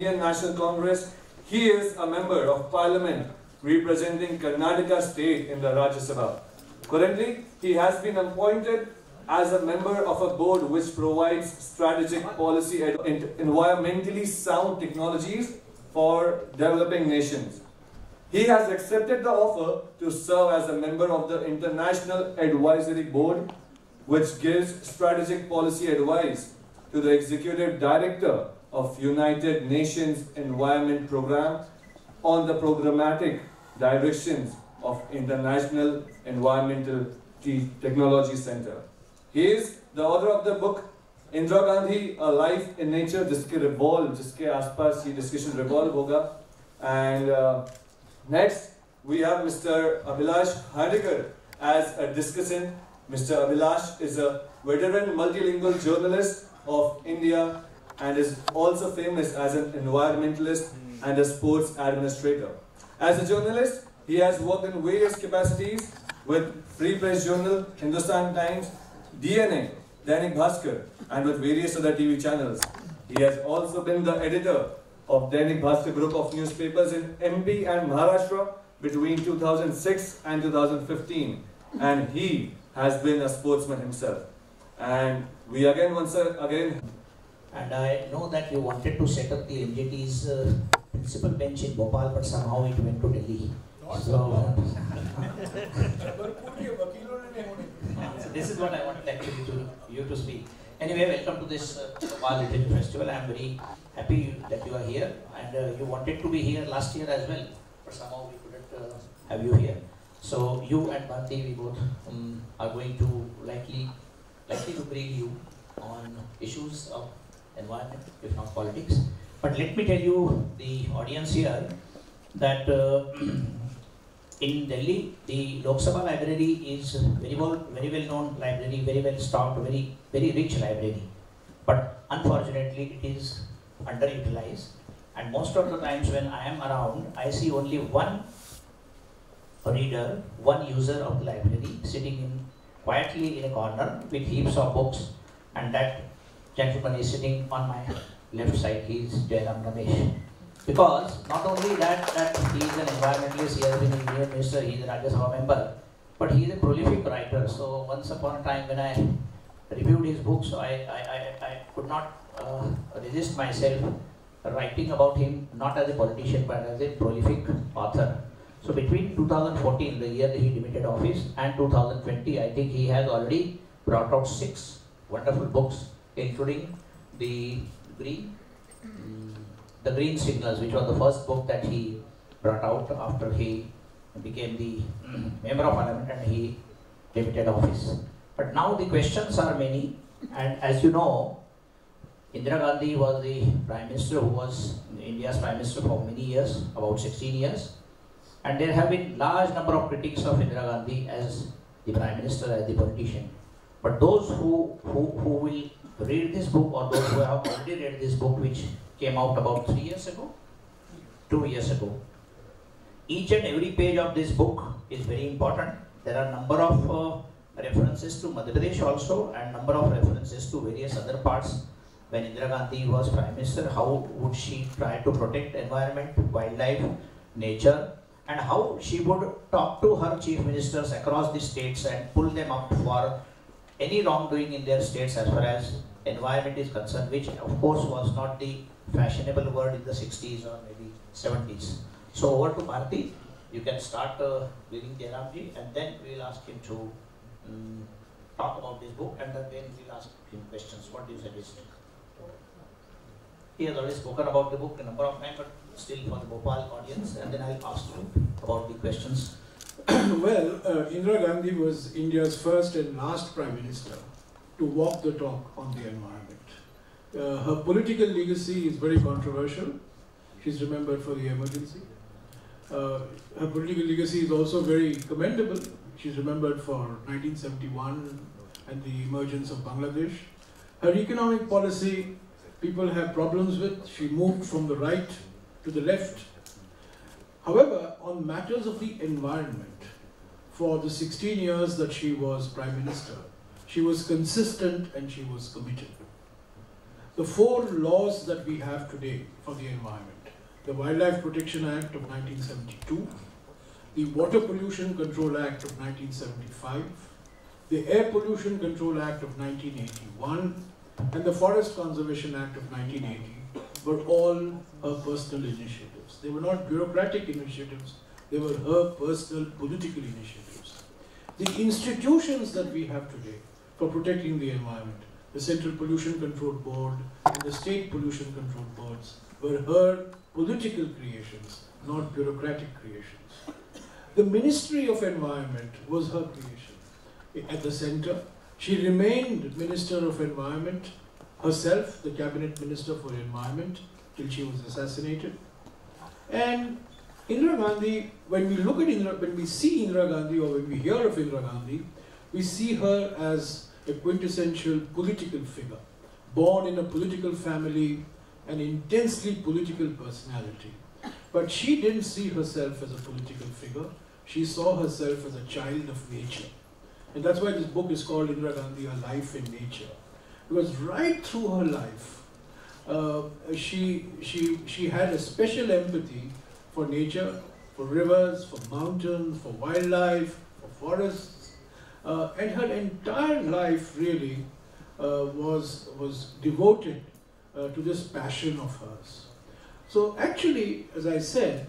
Indian National Congress. He is a member of parliament representing Karnataka state in the Rajya Sabha. Currently, he has been appointed as a member of a board which provides strategic policy and environmentally sound technologies for developing nations. He has accepted the offer to serve as a member of the International Advisory Board, which gives strategic policy advice to the Executive Director of United Nations Environment Programme on the programmatic directions of International Environmental Technology Center. He is the author of the book "Indira Gandhi: A Life in Nature." Revolve will revolve. ये discussion revolve होगा And uh, next, we have Mr. Abhilash हारिगर as a discussant. Mr. Abhilash is a veteran multilingual journalist of India and is also famous as an environmentalist and a sports administrator. As a journalist, he has worked in various capacities with Free Press Journal, Hindustan Times, DNA, Dainik Bhaskar, and with various other TV channels. He has also been the editor of Dainik Bhaskar group of newspapers in MP and Maharashtra between 2006 and 2015. And he has been a sportsman himself. And we again, once again, and I know that you wanted to set up the NGT's uh, principal bench in Bhopal, but somehow it went to Delhi. So, so this is what I wanted actually to you to speak. Anyway, welcome to this uh, Bhopal Literature Festival. I am very happy that you are here, and uh, you wanted to be here last year as well, but somehow we couldn't uh, have you here. So you and Bharti, we both um, are going to likely likely to bring you on issues of environment, if not politics. But let me tell you, the audience here, that uh, in Delhi, the Lok Sabha library is very well, very well known library, very well stocked, very, very rich library. But unfortunately, it is underutilized. And most of the times when I am around, I see only one reader, one user of the library sitting in quietly in a corner with heaps of books, and that gentleman is sitting on my left side. He is Jairam Ramesh. Because not only that, that he is an environmentalist, he has been Union Minister, he is a Rajya Sabha member, but he is a prolific writer. So once upon a time when I reviewed his books, I, I, I, I could not uh, resist myself writing about him, not as a politician, but as a prolific author. So between 2014, the year that he demitted office, and 2020, I think he has already brought out six wonderful books, including the Green, mm, the Green Signals, which was the first book that he brought out after he became the member of parliament and he demitted office. But now the questions are many, and as you know, Indira Gandhi was the prime minister who was India's prime minister for many years, about 16 years, and there have been large number of critics of Indira Gandhi as the prime minister, as the politician. But those who, who, who will read this book or those who have already read this book, which came out about three years ago, two years ago. Each and every page of this book is very important. There are number of uh, references to Madhya Pradesh also and number of references to various other parts. When Indira Gandhi was Prime Minister, how would she try to protect environment, wildlife, nature, and how she would talk to her chief ministers across the states and pull them up for any wrongdoing in their states as far as environment is concerned, which of course was not the fashionable word in the 60s or maybe 70s. So over to Bharti, you can start uh, reading Jairamji and then we'll ask him to um, talk about this book and then we'll ask him questions. What do you suggest? He has already spoken about the book a number of times, but still for the Bhopal audience, and then I'll ask you about the questions. well, uh, Indira Gandhi was India's first and last Prime Minister to walk the talk on the environment. Uh, her political legacy is very controversial. She's remembered for the emergency. Uh, her political legacy is also very commendable. She's remembered for 1971 and the emergence of Bangladesh. Her economic policy, people have problems with. She moved from the right to the left. However, on matters of the environment, for the 16 years that she was Prime Minister, she was consistent and she was committed. the four laws that we have today for the environment. The Wildlife Protection Act of 1972, the Water Pollution Control Act of 1975, the Air Pollution Control Act of 1981, and the Forest Conservation Act of 1980 were all her personal initiatives. They were not bureaucratic initiatives, they were her personal political initiatives. The institutions that we have today for protecting the environment, the Central Pollution Control Board and the State Pollution Control Boards, were her political creations, not bureaucratic creations. The Ministry of Environment was her creation. At the center, she remained Minister of Environment herself, the Cabinet Minister for Environment, till she was assassinated. And Indira Gandhi, when we look at Indira, when we see Indira Gandhi or when we hear of Indira Gandhi, we see her as a quintessential political figure, born in a political family, an intensely political personality. But she didn't see herself as a political figure. She saw herself as a child of nature. And that's why this book is called Indira Gandhi, A Life in Nature. Because right through her life, uh, she, she, she had a special empathy for nature, for rivers, for mountains, for wildlife, for forests. Uh, and her entire life really uh, was, was devoted uh, to this passion of hers. So actually, as I said,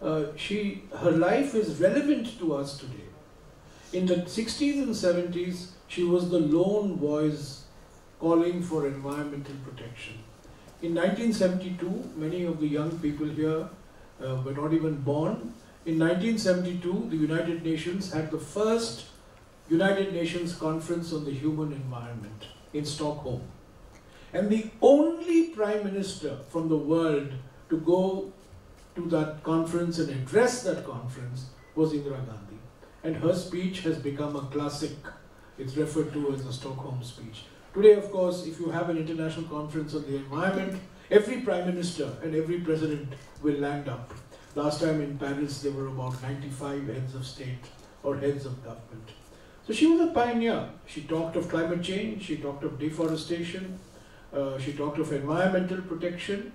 uh, she, her life is relevant to us today. In the 60s and 70s, she was the lone voice calling for environmental protection. In 1972, many of the young people here uh, were not even born. In 1972, the United Nations had the first United Nations Conference on the Human Environment in Stockholm. And the only prime minister from the world to go to that conference and address that conference was Indira Gandhi. And her speech has become a classic. It's referred to as the Stockholm speech. Today, of course, if you have an international conference on the environment, every prime minister and every president will land up. Last time in Paris, there were about 95 heads of state or heads of government. So she was a pioneer. She talked of climate change, she talked of deforestation, uh, she talked of environmental protection,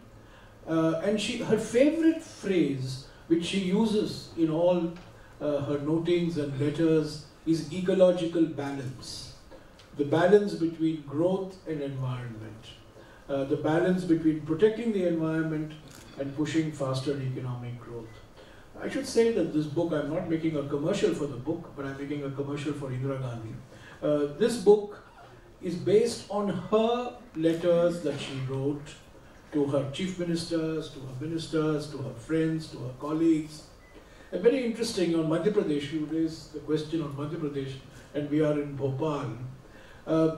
uh, and she, her favorite phrase, which she uses in all uh, her notings and letters, is ecological balance the balance between growth and environment, uh, the balance between protecting the environment and pushing faster economic growth. I should say that this book, I'm not making a commercial for the book, but I'm making a commercial for Indira Gandhi. Uh, this book is based on her letters that she wrote to her chief ministers, to her ministers, to her friends, to her colleagues. And very interesting on Madhya Pradesh, you raised the question on Madhya Pradesh, and we are in Bhopal. Uh,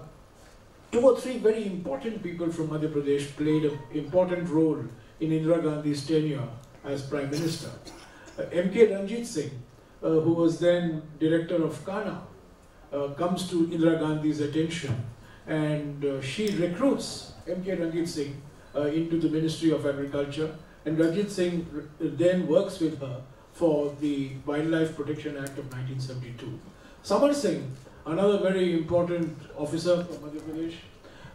two or three very important people from Madhya Pradesh played an important role in Indira Gandhi's tenure as Prime Minister. M.K. Ranjit Singh, uh, who was then director of Kanha, uh, comes to Indira Gandhi's attention and uh, she recruits M.K. Ranjit Singh into the Ministry of Agriculture and Ranjit Singh then works with her for the Wildlife Protection Act of 1972. Samar Singh Another very important officer from Madhya Pradesh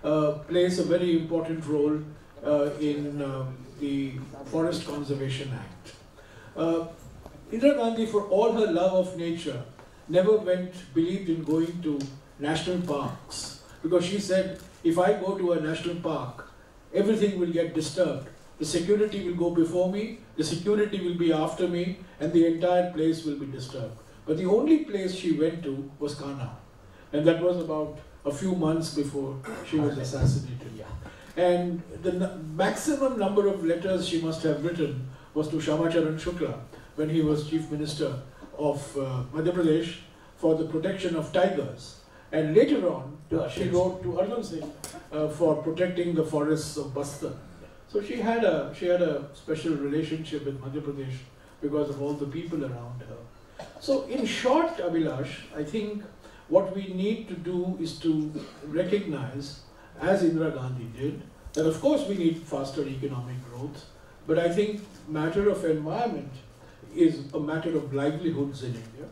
uh, plays a very important role uh, in uh, the Forest Conservation Act. Uh, Indira Gandhi, for all her love of nature, never went, believed in going to national parks because she said, if I go to a national park, everything will get disturbed. The security will go before me, the security will be after me, and the entire place will be disturbed. But the only place she went to was Kanha. And that was about a few months before she was assassinated. Yeah. And the maximum number of letters she must have written was to Shamacharan Shukla when he was Chief Minister of uh, Madhya Pradesh for the protection of tigers. And later on, she wrote to Arjun Singh uh, for protecting the forests of Bastar. So she had a she had a special relationship with Madhya Pradesh because of all the people around her. So in short, Abhilash, I think what we need to do is to recognize, as Indira Gandhi did, that of course we need faster economic growth, but I think matter of environment is a matter of livelihoods in India.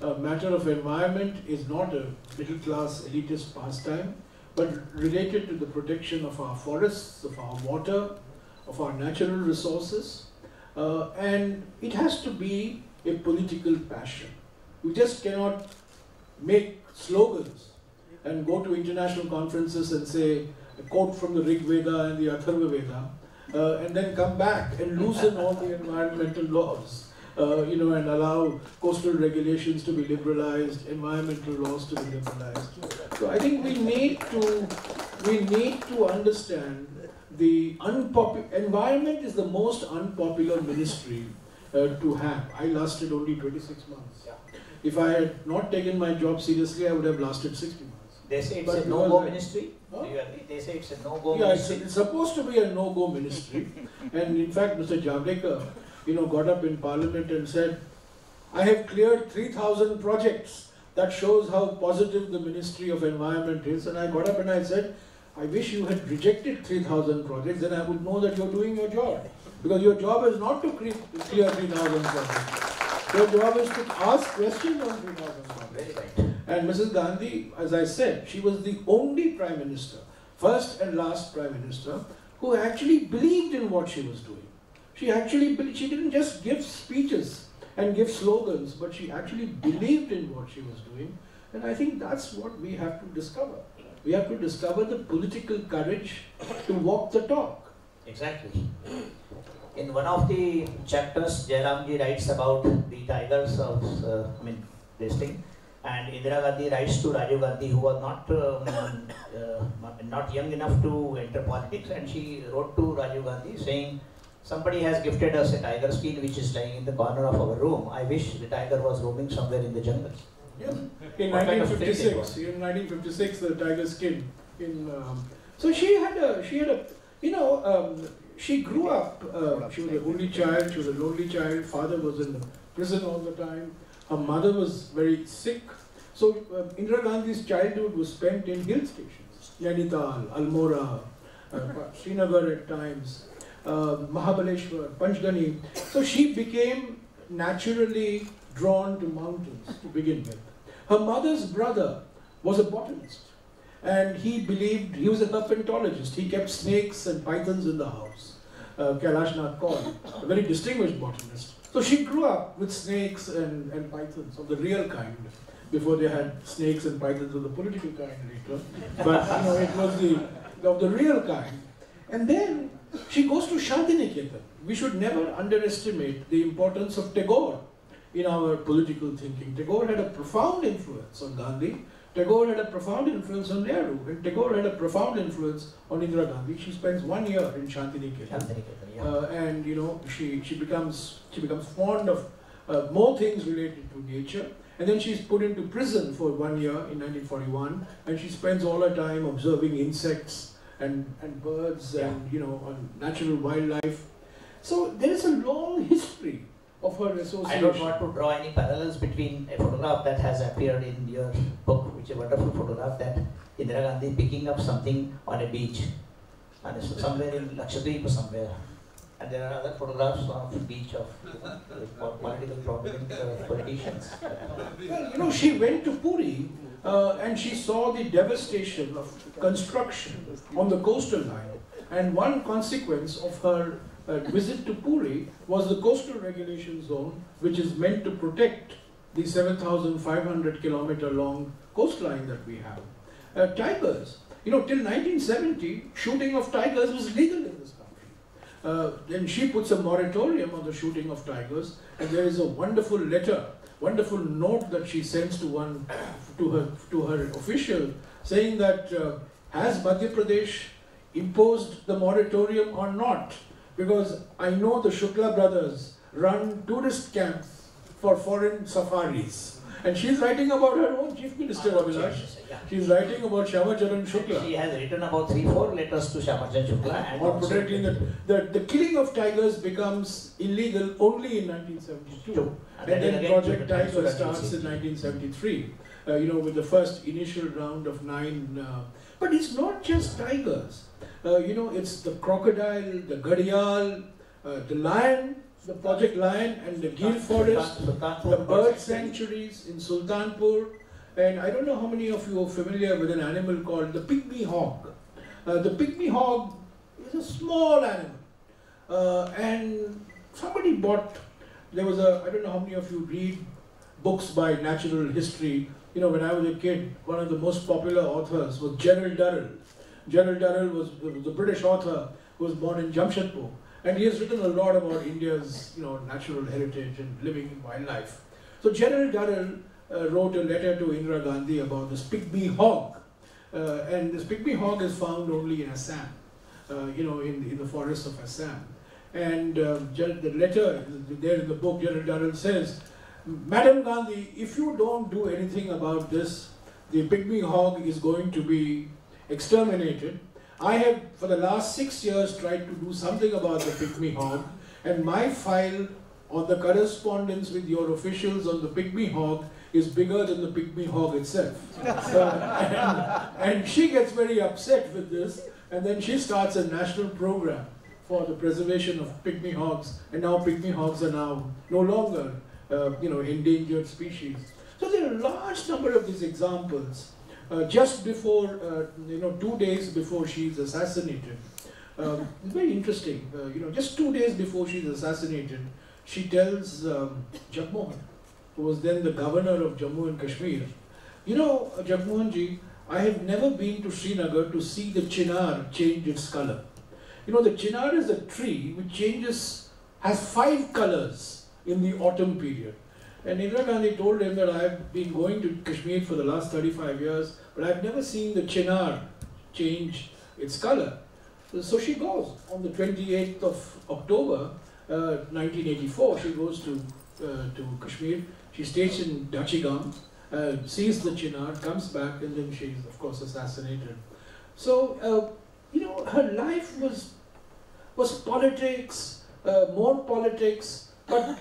A matter of environment is not a middle class elitist pastime. but related to the protection of our forests, of our water, of our natural resources. Uh, and it has to be a political passion. We just cannot make slogans and go to international conferences and say a quote from the Rig Veda and the Atharva Veda, uh, and then come back and loosen all the environmental laws. Uh, you know, and allow coastal regulations to be liberalized, environmental laws to be liberalized. So I think we need to we need to understand the unpopular environment is the most unpopular ministry uh, to have. I lasted only 26 months. If I had not taken my job seriously, I would have lasted 60 months. They say it's But a no-go ministry. Huh? Do you agree? They say it's a no-go Yeah, it's, ministry. it's supposed to be a no-go ministry. and in fact, Mr. Javadekar, you know, got up in parliament and said, I have cleared 3,000 projects. That shows how positive the Ministry of Environment is. And I got up and I said, I wish you had rejected 3,000 projects, then I would know that you're doing your job. Because your job is not to clear 3,000 projects. Your job is to ask questions on 3,000 projects. And Mrs. Gandhi, as I said, she was the only Prime Minister, first and last Prime Minister, who actually believed in what she was doing. She actually, she didn't just give speeches and give slogans, but she actually believed in what she was doing. And I think that's what we have to discover. We have to discover the political courage to walk the talk. Exactly. In one of the chapters, Jairamji writes about the tigers of, uh, I mean, this thing, and Indira Gandhi writes to Rajiv Gandhi, who was not um, uh, not young enough to enter politics, and she wrote to Rajiv Gandhi saying, "Somebody has gifted us a tiger skin which is lying in the corner of our room. I wish the tiger was roaming somewhere in the jungle." In What kind of 1956, in 1956, the tiger skin. In um, so she had a she had a you know um, she grew up. Uh, she was the only child. She was a lonely child. Father was in the prison all the time. Her mother was very sick. So uh, Indira Gandhi's childhood was spent in hill stations, Nainital, Almora, uh, Srinagar at times, uh, Mahabaleshwar, Panchgani. So she became naturally drawn to mountains to begin with. Her mother's brother was a botanist and he believed he was a herpetologist. He kept snakes and pythons in the house. Uh, Kailash Nath Kaul, a very distinguished botanist. So she grew up with snakes and, and pythons of the real kind before they had snakes and pythons of the political kind later. But you know, it was the of the real kind. And then she goes to Shantiniketan. We should never underestimate the importance of Tagore in our political thinking. Tagore had a profound influence on Gandhi. Tagore had a profound influence on Nehru. And Tagore had a profound influence on Indira Gandhi. She spends one year in Shantiniketan. Shantiniketan, yeah. Uh, and you know she, she becomes she becomes fond of uh, more things related to nature and then she's put into prison for one year in 1941 and she spends all her time observing insects and, and birds and you know on natural wildlife so there is a long history of her association I don't want to draw any parallels between a photograph that has appeared in your book, which is a wonderful photograph that Indira Gandhi picking up something on a beach, and it's somewhere in Lakshadweep or somewhere. And there are other photographs of beach of you know, political prominent uh, politicians. Well, you know, she went to Puri uh, and she saw the devastation of construction on the coastal line. And one consequence of her uh, visit to Puri was the coastal regulation zone, which is meant to protect the 7,500 kilometer long coastline that we have. Uh, tigers, you know, till 1970, shooting of tigers was legal in this country. Uh, then she puts a moratorium on the shooting of tigers, and there is a wonderful letter, wonderful note that she sends to one, to her, to her official, saying that uh, has Madhya Pradesh imposed the moratorium or not? Because I know the Shukla brothers run tourist camps for foreign safaris, and she's writing about her own chief minister. Yeah. She's writing about Shamacharan Shukla. She has written about three, four letters to Shyama Charan Shukla and on protecting the, the, the killing of tigers becomes illegal only in 1972. Two. And that then Project Tiger starts in 1973, uh, you know, with the first initial round of nine. Uh, but it's not just tigers. Uh, you know, it's the crocodile, the gharial, uh, the lion, the Project Lion, and the Gir forest, Sultanpur the bird sanctuaries in Sultanpur, And I don't know how many of you are familiar with an animal called the pygmy hog. Uh, the pygmy hog is a small animal. Uh, and somebody bought, there was a, I don't know how many of you read books by natural history. You know, when I was a kid, one of the most popular authors was Gerald Durrell. Gerald Durrell was, was a British author who was born in Jamshedpur. And he has written a lot about India's, you know, natural heritage and living in wildlife. So Gerald Durrell uh, wrote a letter to Indira Gandhi about this pygmy hog. Uh, and this pygmy hog is found only in Assam, uh, you know, in, in the forests of Assam. And uh, the letter there in the book, Gerald Durrell says, Madam Gandhi, if you don't do anything about this, the pygmy hog is going to be exterminated. I have, for the last six years, tried to do something about the pygmy hog, and my file on the correspondence with your officials on the pygmy hog is bigger than the pygmy hog itself. and, and she gets very upset with this, and then she starts a national program for the preservation of pygmy hogs, and now pygmy hogs are now no longer, uh, you know, endangered species. So there are a large number of these examples. Uh, just before, uh, you know, two days before she's assassinated, um, very interesting. Uh, you know, just two days before she's assassinated, she tells um, Jagmohan, who was then the governor of Jammu and Kashmir, you know, uh, Jagmohan ji, I have never been to Srinagar to see the chinar change its color. You know, the chinar is a tree which changes, has five colors in the autumn period. And Indira Gandhi told him that I've been going to Kashmir for the last 35 years, but I've never seen the chinar change its color. So she goes on the 28th of October, uh, 1984. She goes to uh, to Kashmir. She stays in Dachigam, uh, sees the chinar, comes back, and then she's of course assassinated. So uh, you know, her life was, was politics, uh, more politics, but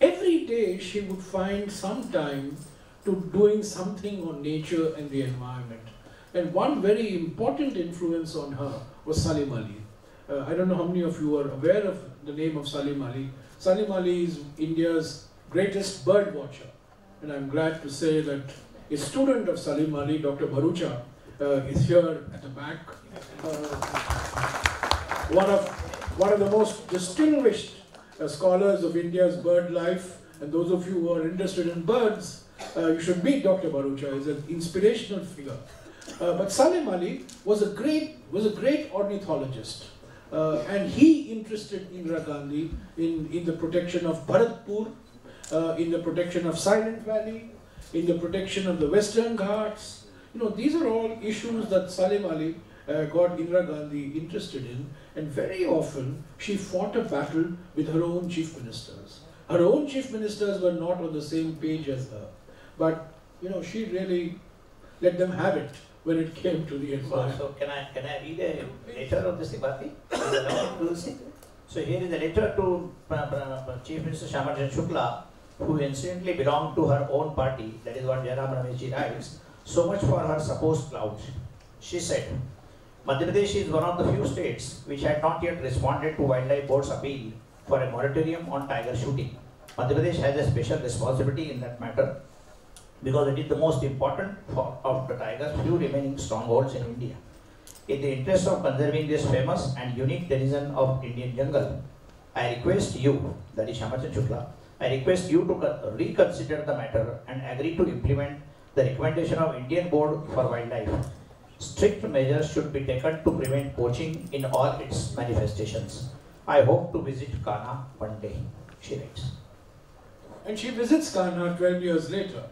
every day she would find some time to doing something on nature and the environment. And one very important influence on her was Salim Ali. Uh, I don't know how many of you are aware of the name of Salim Ali. Salim Ali is India's greatest bird watcher. And I'm glad to say that a student of Salim Ali, Dr. Bharucha, uh, is here at the back. Uh, one of one of the most distinguished scholars of India's bird life, and those of you who are interested in birds, uh, you should meet Dr. Bharucha. He's an inspirational figure. Uh, but Salim Ali was a great was a great ornithologist. Uh, and he interested Indira Gandhi in, in the protection of Bharatpur, uh, in the protection of Silent Valley, in the protection of the Western Ghats, you know, these are all issues that Salim Ali uh, got Indira Gandhi interested in, and very often she fought a battle with her own chief ministers. Her own chief ministers were not on the same page as her, but you know, she really let them have it when it came to the environment. So, so can I can I read a letter of the Sibati? so here is a letter to uh, uh, Chief Minister Shyama Shukla, who incidentally belonged to her own party. That is what Jairam Rameshji writes. So much for her supposed clout. She said, Madhya Pradesh is one of the few states which had not yet responded to Wildlife Board's appeal for a moratorium on tiger shooting. Madhya Pradesh has a special responsibility in that matter because it is the most important of the tiger's few remaining strongholds in India. In the interest of conserving this famous and unique denizen of Indian jungle, I request you, that is Shyama Charan Shukla, I request you to reconsider the matter and agree to implement the recommendation of Indian Board for Wildlife. Strict measures should be taken to prevent poaching in all its manifestations. I hope to visit Kanha one day, she writes. And she visits Kanha 12 years later.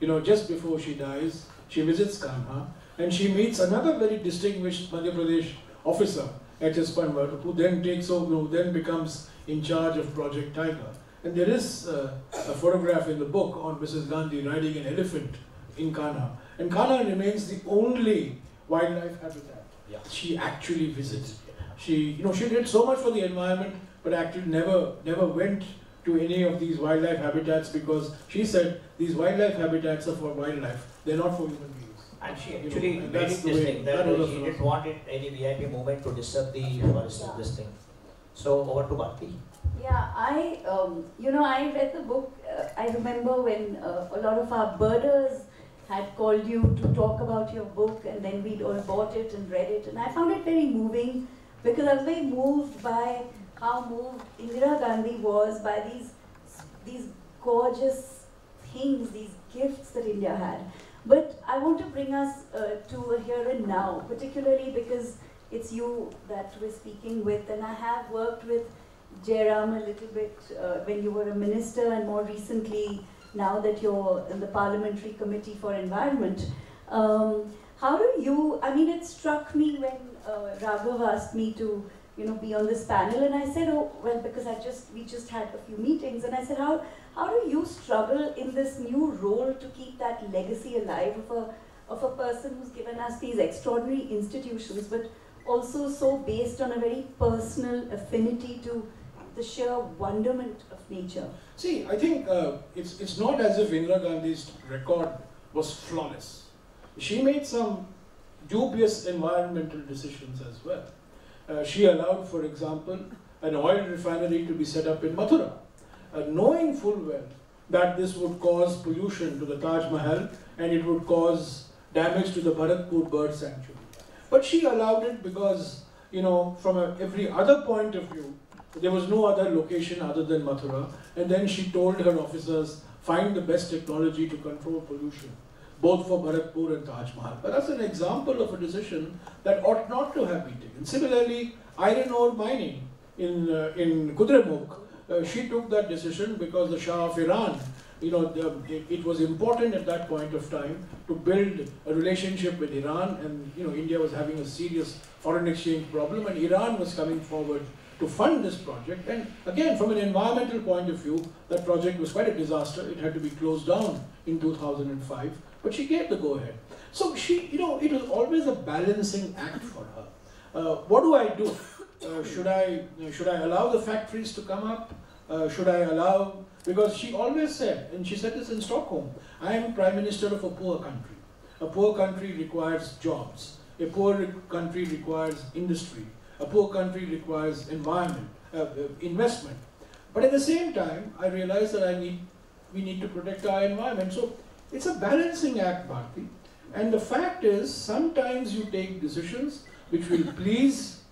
You know, just before she dies, she visits Kanha and she meets another very distinguished Madhya Pradesh officer, H.S. Panwar, who then takes over, who then becomes in charge of Project Tiger. And there is uh, a photograph in the book on Mrs. Gandhi riding an elephant in Kanha. And Kanha remains the only wildlife habitat yeah. she actually visits. She, you know, she did so much for the environment, but actually never, never went to any of these wildlife habitats because she said these wildlife habitats are for wildlife, they're not for human beings. And she actually you know, made it this thing that, that she didn't want it, any VIP movement to disturb the forest yeah. this thing. So over to Bharti. Yeah, I, um, you know, I read the book. Uh, I remember when uh, a lot of our birders had called you to talk about your book, and then we'd all bought it and read it, and I found it very moving because I was very moved by how moved Indira Gandhi was by these these gorgeous things, these gifts that India had. But I want to bring us uh, to a here and now, particularly because it's you that we're speaking with, and I have worked with Jairam a little bit uh, when you were a minister, and more recently, now that you're in the Parliamentary Committee for Environment. Um, how do you, I mean, it struck me when uh, Raghav asked me to you know, be on this panel. And I said, oh, well, because I just, we just had a few meetings. And I said, how, how do you struggle in this new role to keep that legacy alive of a, of a person who's given us these extraordinary institutions, but also so based on a very personal affinity to the sheer wonderment of nature? See, I think uh, it's, it's not as if Indira Gandhi's record was flawless. She made some dubious environmental decisions as well. Uh, she allowed, for example, an oil refinery to be set up in Mathura, uh, knowing full well that this would cause pollution to the Taj Mahal and it would cause damage to the Bharatpur bird sanctuary. But she allowed it because, you know, from a, every other point of view, there was no other location other than Mathura. And then she told her officers, find the best technology to control pollution both for Bharatpur and Taj Mahal. But that's an example of a decision that ought not to have been taken. Similarly, iron ore mining in, uh, in Kudremukh, uh, she took that decision because the Shah of Iran, you know, the, it, it, was important at that point of time to build a relationship with Iran and, you know, India was having a serious foreign exchange problem and Iran was coming forward to fund this project. And again, from an environmental point of view, that project was quite a disaster. It had to be closed down in 2005. But she gave the go ahead. So she, you know, it was always a balancing act for her. Uh, what do I do? Uh, should I should I allow the factories to come up? Uh, should I allow? Because she always said, and she said this in Stockholm, I am prime minister of a poor country. A poor country requires jobs. A poor country requires industry. A poor country requires environment, uh, uh, investment. But at the same time, I realize that I need, we need to protect our environment. So it's a balancing act, Bharti. And the fact is, sometimes you take decisions which will please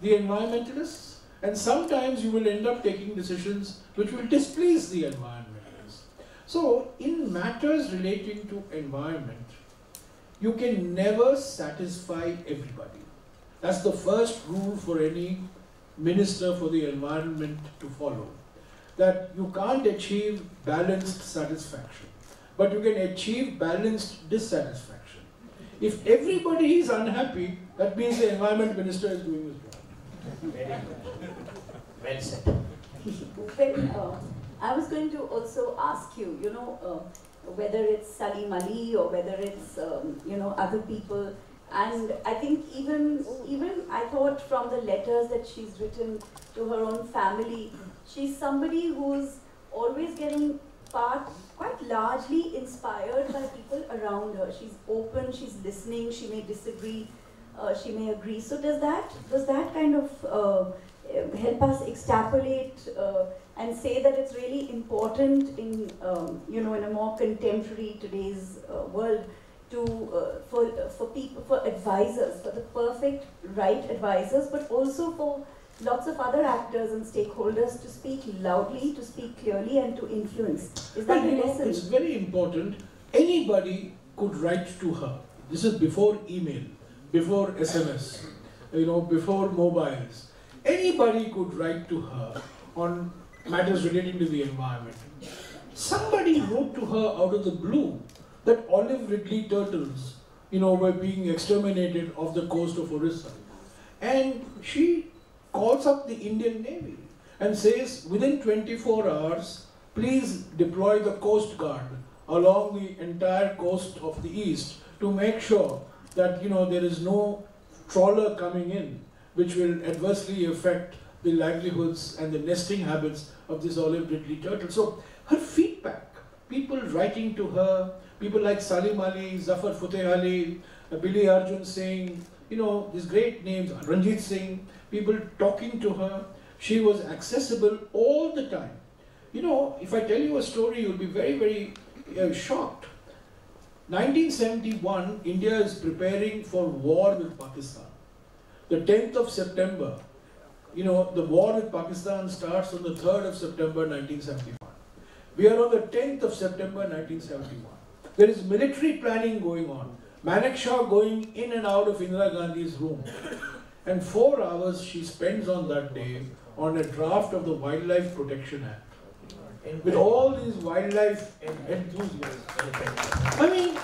the environmentalists, and sometimes you will end up taking decisions which will displease the environmentalists. So, in matters relating to environment, you can never satisfy everybody. That's the first rule for any minister for the environment to follow. That you can't achieve balanced satisfaction but you can achieve balanced dissatisfaction. If everybody is unhappy, that means the environment minister is doing his job. Very good. Well said. When, uh, I was going to also ask you, you know, uh, whether it's Salim Ali or whether it's, um, you know, other people. And I think even, even I thought from the letters that she's written to her own family, she's somebody who's always getting part quite largely inspired by people around her. She's open, she's listening, she may disagree, uh, she may agree. So does that does that kind of uh, help us extrapolate uh, and say that it's really important in um, you know in a more contemporary today's uh, world to uh, for for people for advisors for the perfect right advisors, but also for lots of other actors and stakeholders to speak loudly, to speak clearly, and to influence. Is that the lesson? It's very important. Anybody could write to her. This is before email, before SMS, you know, before mobiles. Anybody could write to her on matters relating to the environment. Somebody wrote to her out of the blue that olive ridley turtles, you know, were being exterminated off the coast of Orissa. And she calls up the Indian Navy and says within 24 hours, please deploy the Coast Guard along the entire coast of the east to make sure that you know there is no trawler coming in which will adversely affect the livelihoods and the nesting habits of this olive ridley turtle. So her feedback, people writing to her, people like Salim Ali, Zafar Futehally, Billy Arjun Singh, you know, these great names, Ranjit Singh, people talking to her. She was accessible all the time. You know, if I tell you a story, you'll be very, very uh, shocked. 1971, India is preparing for war with Pakistan. The 10th of September, you know, the war with Pakistan starts on the 3rd of September 1971. We are on the 10th of September 1971. There is military planning going on. Manekshaw going in and out of Indira Gandhi's room. And four hours she spends on that day on a draft of the Wildlife Protection Act. With all these wildlife enthusiasts. I mean,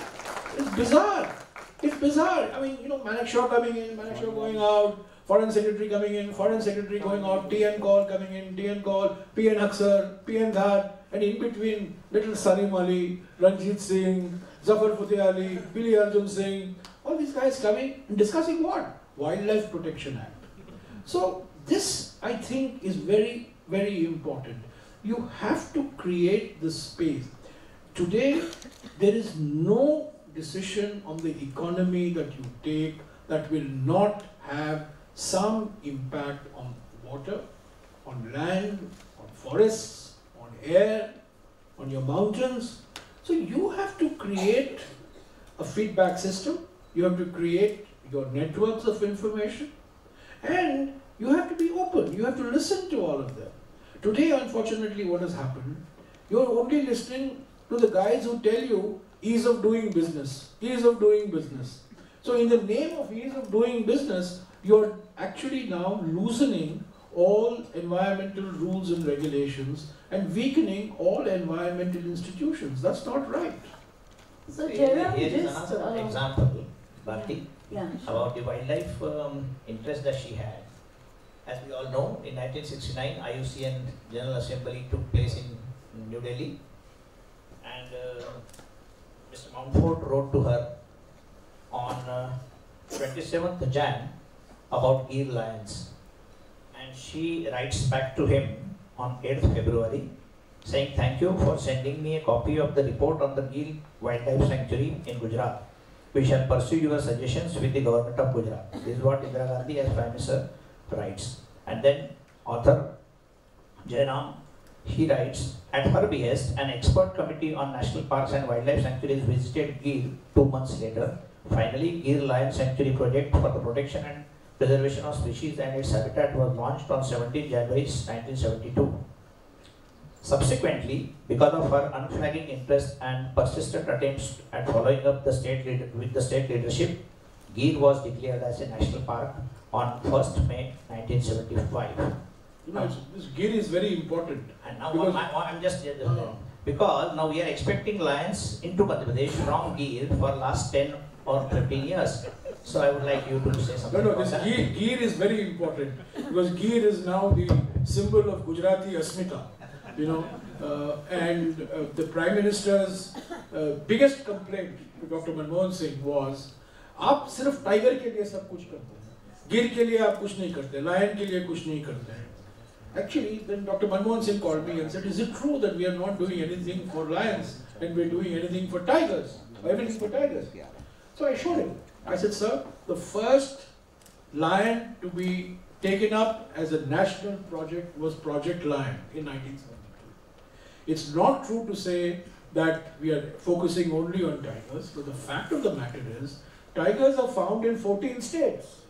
it's bizarre. It's bizarre. I mean, you know, Manekshaw coming in, Manekshaw going out, Foreign Secretary coming in, Foreign Secretary going out, TN Kaul coming in, TN Kaul, PN Haksar, PN Dhar, and in between, little Salim Ali, Ranjit Singh, Zafar Futehally, Billy Arjun Singh, all these guys coming and discussing what? Wildlife Protection Act. So this, I think, is very, very important. You have to create the space. Today, there is no decision on the economy that you take that will not have some impact on water, on land, on forests, air, on your mountains. So you have to create a feedback system, you have to create your networks of information, and you have to be open, you have to listen to all of them. Today, unfortunately, what has happened, you're only listening to the guys who tell you ease of doing business, ease of doing business. So in the name of ease of doing business, you're actually now loosening all environmental rules and regulations and weakening all environmental institutions. That's not right. So Here Jairam, here is another uh, example, Bharti, yeah, sure. about the wildlife um, interest that she had. As we all know, in 1969, IUCN General Assembly took place in New Delhi, and uh, Mr. Mountfort wrote to her on uh, 27th Jan about Gir lions, and she writes back to him on 8th February, saying thank you for sending me a copy of the report on the Gir Wildlife Sanctuary in Gujarat. We shall pursue your suggestions with the government of Gujarat. This is what Indira Gandhi as Prime Minister writes. And then author Jairam, he writes, at her behest, an expert committee on national parks and wildlife sanctuaries visited Gir two months later. Finally, Gir Lion Sanctuary Project for the protection and preservation of species and its habitat was launched on 17 January 1972. Subsequently, because of her unflagging interest and persistent attempts at following up the state leader, with the state leadership, Gir was declared as a national park on 1st May 1975. You know, this Gir is very important. And now Because- I, I'm just just- Uh, because now we are expecting lions into Madhya Pradesh from Gir for last 10 or 15 years. So I would like you to say something. No, no, this Gir, ghee is very important because Gir is now the symbol of Gujarati Asmita, you know. Uh, and uh, the Prime Minister's uh, biggest complaint to Dr. Manmohan Singh was, आप सिर्फ tiger के लिए सब कुछ करते हैं गिर के लिए आप कुछ नहीं करते लायन के Actually, then Dr. Manmohan Singh called me and said, is it true that we are not doing anything for lions and we're doing anything for tigers, everything for tigers? So I showed him. I said, Sir, the first lion to be taken up as a national project was Project Lion in 1972. It's not true to say that we are focusing only on tigers, but the fact of the matter is, tigers are found in 14 states,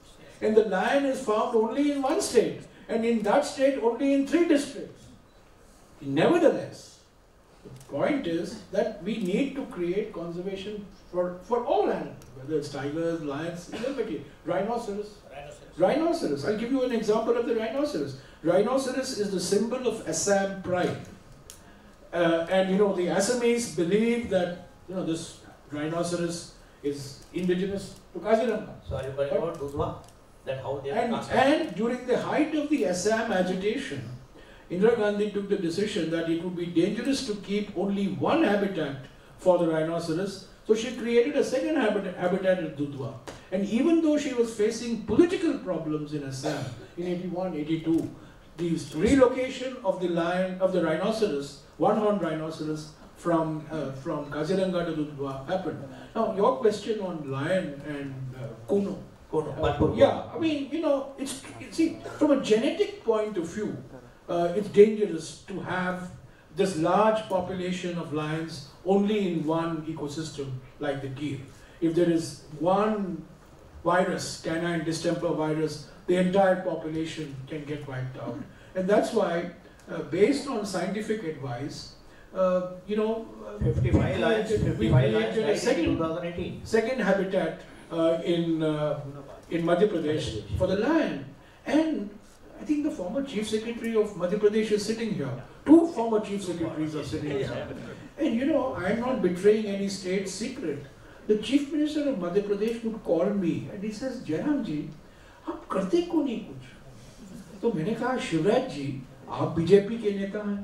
and the lion is found only in one state, and in that state only in three districts. Nevertheless, the point is that we need to create conservation for, for all animals, whether it's tigers, lions, everybody, rhinoceros. Rhinoceros. I'll give you an example of the rhinoceros. Rhinoceros is the symbol of Assam pride. Uh, and you know, the Assamese believe that you know this rhinoceros is indigenous to Kaziranga. So are you calling about Dudhwa? That how they are And, and during the height of the Assam agitation, Indira Gandhi took the decision that it would be dangerous to keep only one habitat for the rhinoceros, so she created a second habitat, habitat at Dudhwa. And even though she was facing political problems in Assam in 81, 82, the relocation of the lion, of the rhinoceros, one-horned rhinoceros from, uh, from Kaziranga to Dudhwa happened. Now, your question on lion and uh, kuno, Kono, uh, yeah, I mean, you know, it's see from a genetic point of view, uh, it's dangerous to have this large population of lions only in one ecosystem like the Gir. If there is one virus, canine distemper virus, the entire population can get wiped out. And that's why, uh, based on scientific advice, uh, you know, uh, we 55 lions, we 55 lions created a second, 2018. second habitat uh, in, uh, in Madhya Pradesh for the lion. And I think the former chief secretary of Madhya Pradesh is sitting here. Two former chief secretaries are sitting here. And you know, I am not betraying any state secret. The chief minister of Madhya Pradesh would call me and he says, Jairam ji, आप करते क्यों नहीं कुछ तो मैंने कहा शिवराज जी आप BJP के नेता हैं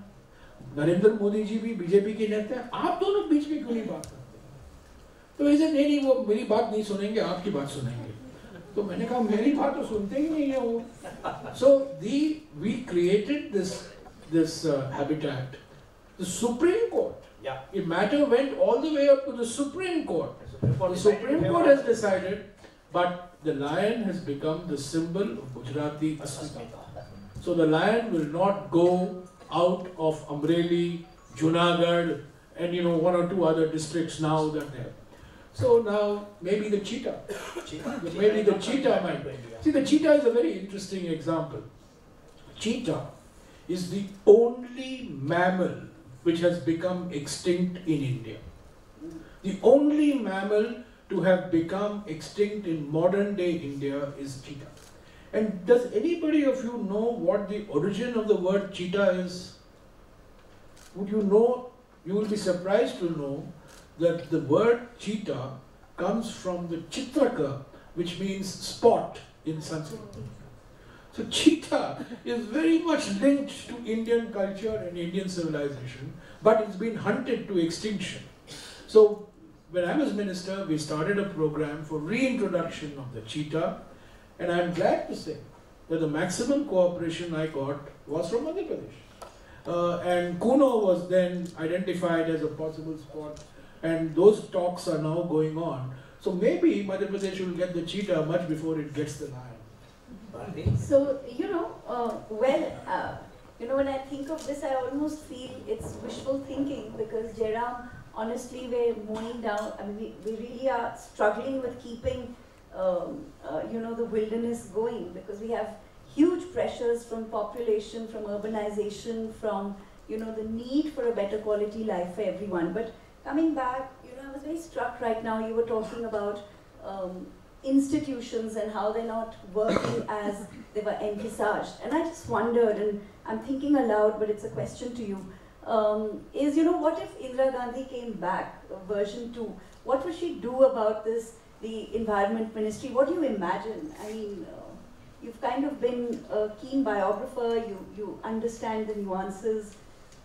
नरेंद्र मोदी जी भी बीजेपी के नेता हैं आप दोनों बीच में क्यों नहीं बात करते तो ऐसे नहीं नहीं वो मेरी बात नहीं सुनेंगे आपकी बात सुनेंगे तो मैंने कहा मेरी बात तो सुनते ही नहीं है वो so the we created this this uh, habitat. The Supreme Court. Yeah. The matter went all the way up to the Supreme Court. The Supreme Court, the Supreme Court has decided, but the lion has become the symbol of Gujarati Asmita. So the lion will not go out of Amreli, Junagadh, and you know one or two other districts now that they. So now maybe the cheetah, cheetah. maybe cheetah the cheetah might. See, the cheetah is a very interesting example. Cheetah is the only mammal which has become extinct in India. The only mammal to have become extinct in modern day India is cheetah. And does anybody of you know what the origin of the word cheetah is? Would you know? You will be surprised to know that the word cheetah comes from the chitraka, which means spot in Sanskrit. So cheetah is very much linked to Indian culture and Indian civilization, but it's been hunted to extinction. So when I was minister, we started a program for reintroduction of the cheetah, and I'm glad to say that the maximum cooperation I got was from Madhya Pradesh. Uh, and Kuno was then identified as a possible spot, and those talks are now going on. So maybe Madhya Pradesh will get the cheetah much before it gets the lion. So, you know, uh, well, uh, you know, when I think of this, I almost feel it's wishful thinking because Jairam, honestly, we're mowing down, I mean, we, we really are struggling with keeping, um, uh, you know, the wilderness going because we have huge pressures from population, from urbanization, from, you know, the need for a better quality life for everyone. But coming back, you know, I was very struck right now, you were talking about um, institutions and how they're not working as they were envisaged. And I just wondered, and I'm thinking aloud, but it's a question to you, um, is, you know, what if Indira Gandhi came back, uh, version 2, what would she do about this, the environment ministry? What do you imagine? I mean, uh, you've kind of been a keen biographer, you, you understand the nuances.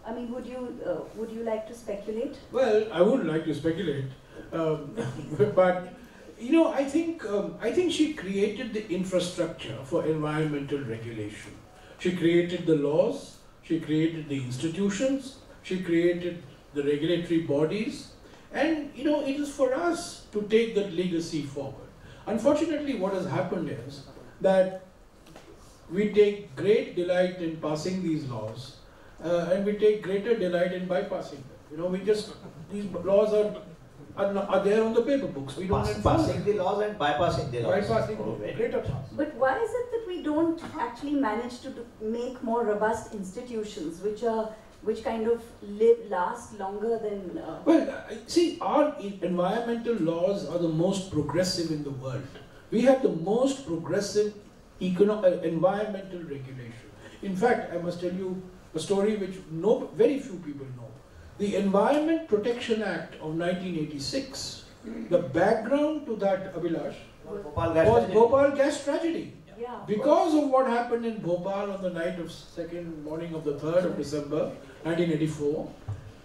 I mean, would you, uh, would you like to speculate? Well, I wouldn't like to speculate, um, but you know, I think um, I think she created the infrastructure for environmental regulation. She created the laws, she created the institutions, she created the regulatory bodies, and you know, it is for us to take that legacy forward. Unfortunately, what has happened is that we take great delight in passing these laws, uh, and we take greater delight in bypassing them. You know, we just these laws are are, not, are there on the paper books. We don't Pass, passing the laws and bypassing the laws. Bypassing Oh, greater good. task. But why is it that we don't actually manage to make more robust institutions which are which kind of live last longer than uh, Well, uh, see, our environmental laws are the most progressive in the world. We have the most progressive econo- uh, environmental regulation. In fact, I must tell you a story which no, very few people know. The Environment Protection Act of 1986, the background to that, Abhilash, Bhopal gas was tragedy. Bhopal gas tragedy. yeah Because of what happened in Bhopal on the night of second morning of the 3rd of December 1984,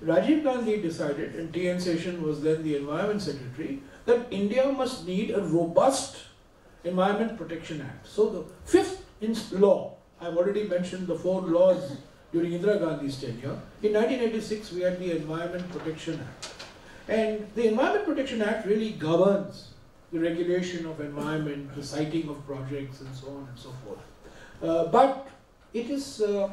Rajiv Gandhi decided, and T.N. Seshan was then the Environment Secretary, that India must need a robust Environment Protection Act. So the fifth ins- law, I've already mentioned the four laws during Indira Gandhi's tenure. In 1986, we had the Environment Protection Act. And the Environment Protection Act really governs the regulation of environment, the siting of projects, and so on and so forth. Uh, but it is, uh,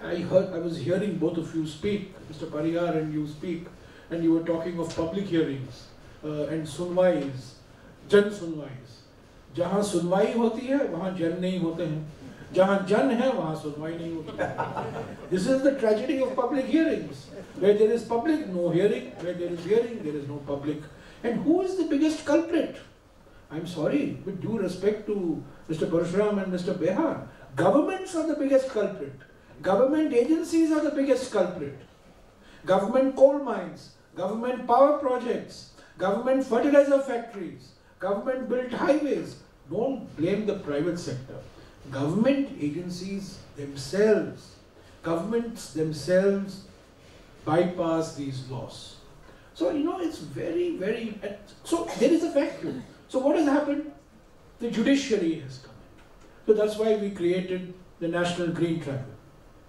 I heard, I was hearing both of you speak, Mr. Parihar and you speak, and you were talking of public hearings uh, and sunwais, jan sunwais. जहाँ सुनवाई होती है वहाँ जन नहीं होते हैं जहाँ जन है वहाँ सुनवाई नहीं होती है This is the tragedy of public hearings. Where there is public, no hearing. Where there is hearing, there is no public. And who is the biggest culprit? I'm sorry, with due respect to Mr. Parshuram and Mr. Behar, governments are the biggest culprit. Government agencies are the biggest culprit. Government coal mines, government power projects, government fertilizer factories, government built highways. Don't blame the private sector. Government agencies themselves, governments themselves bypass these laws. So, you know, it's very, very. So, there is a vacuum. So, what has happened? The judiciary has come in. So, that's why we created the National Green Tribunal.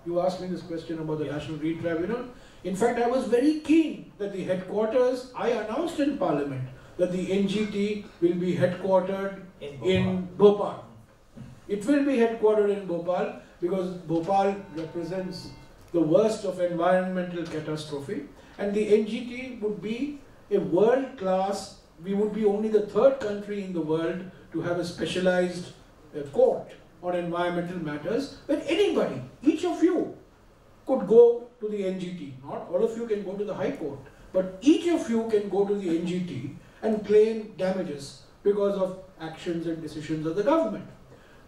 You asked me this question about the National Green Tribunal. In fact, I was very keen that the headquarters, I announced in Parliament that the NGT will be headquartered In in Bhopal. It will be headquartered in Bhopal because Bhopal represents the worst of environmental catastrophe and the NGT would be a world class, we would be only the third country in the world to have a specialized uh, court on environmental matters where anybody, each of you, could go to the NGT. Not all of you can go to the High Court, but each of you can go to the NGT and claim damages because of actions and decisions of the government.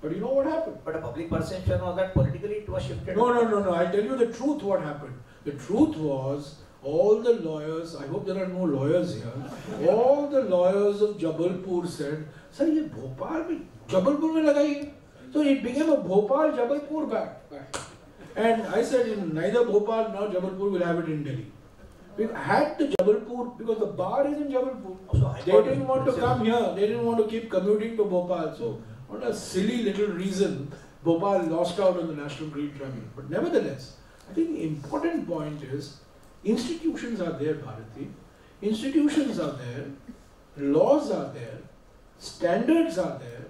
But you know what happened? But a public perception was that politically it was shifted. No, no, no, no. I'll tell you the truth what happened. The truth was all the lawyers, I hope there are no lawyers here, all the lawyers of Jabalpur said, sir, ye Bhopal mein, Jabalpur mein lagayi. So it became a Bhopal-Jabalpur battle. And I said, in neither Bhopal nor Jabalpur will have it in Delhi. We had the Jabalpur because the bar is in Jabalpur. So they didn't want to come here. They didn't want to keep commuting to Bhopal. So on a silly little reason, Bhopal lost out on the National Green Tribunal. But nevertheless, I think the important point is institutions are there, Bharti. Institutions are there. Laws are there. Standards are there.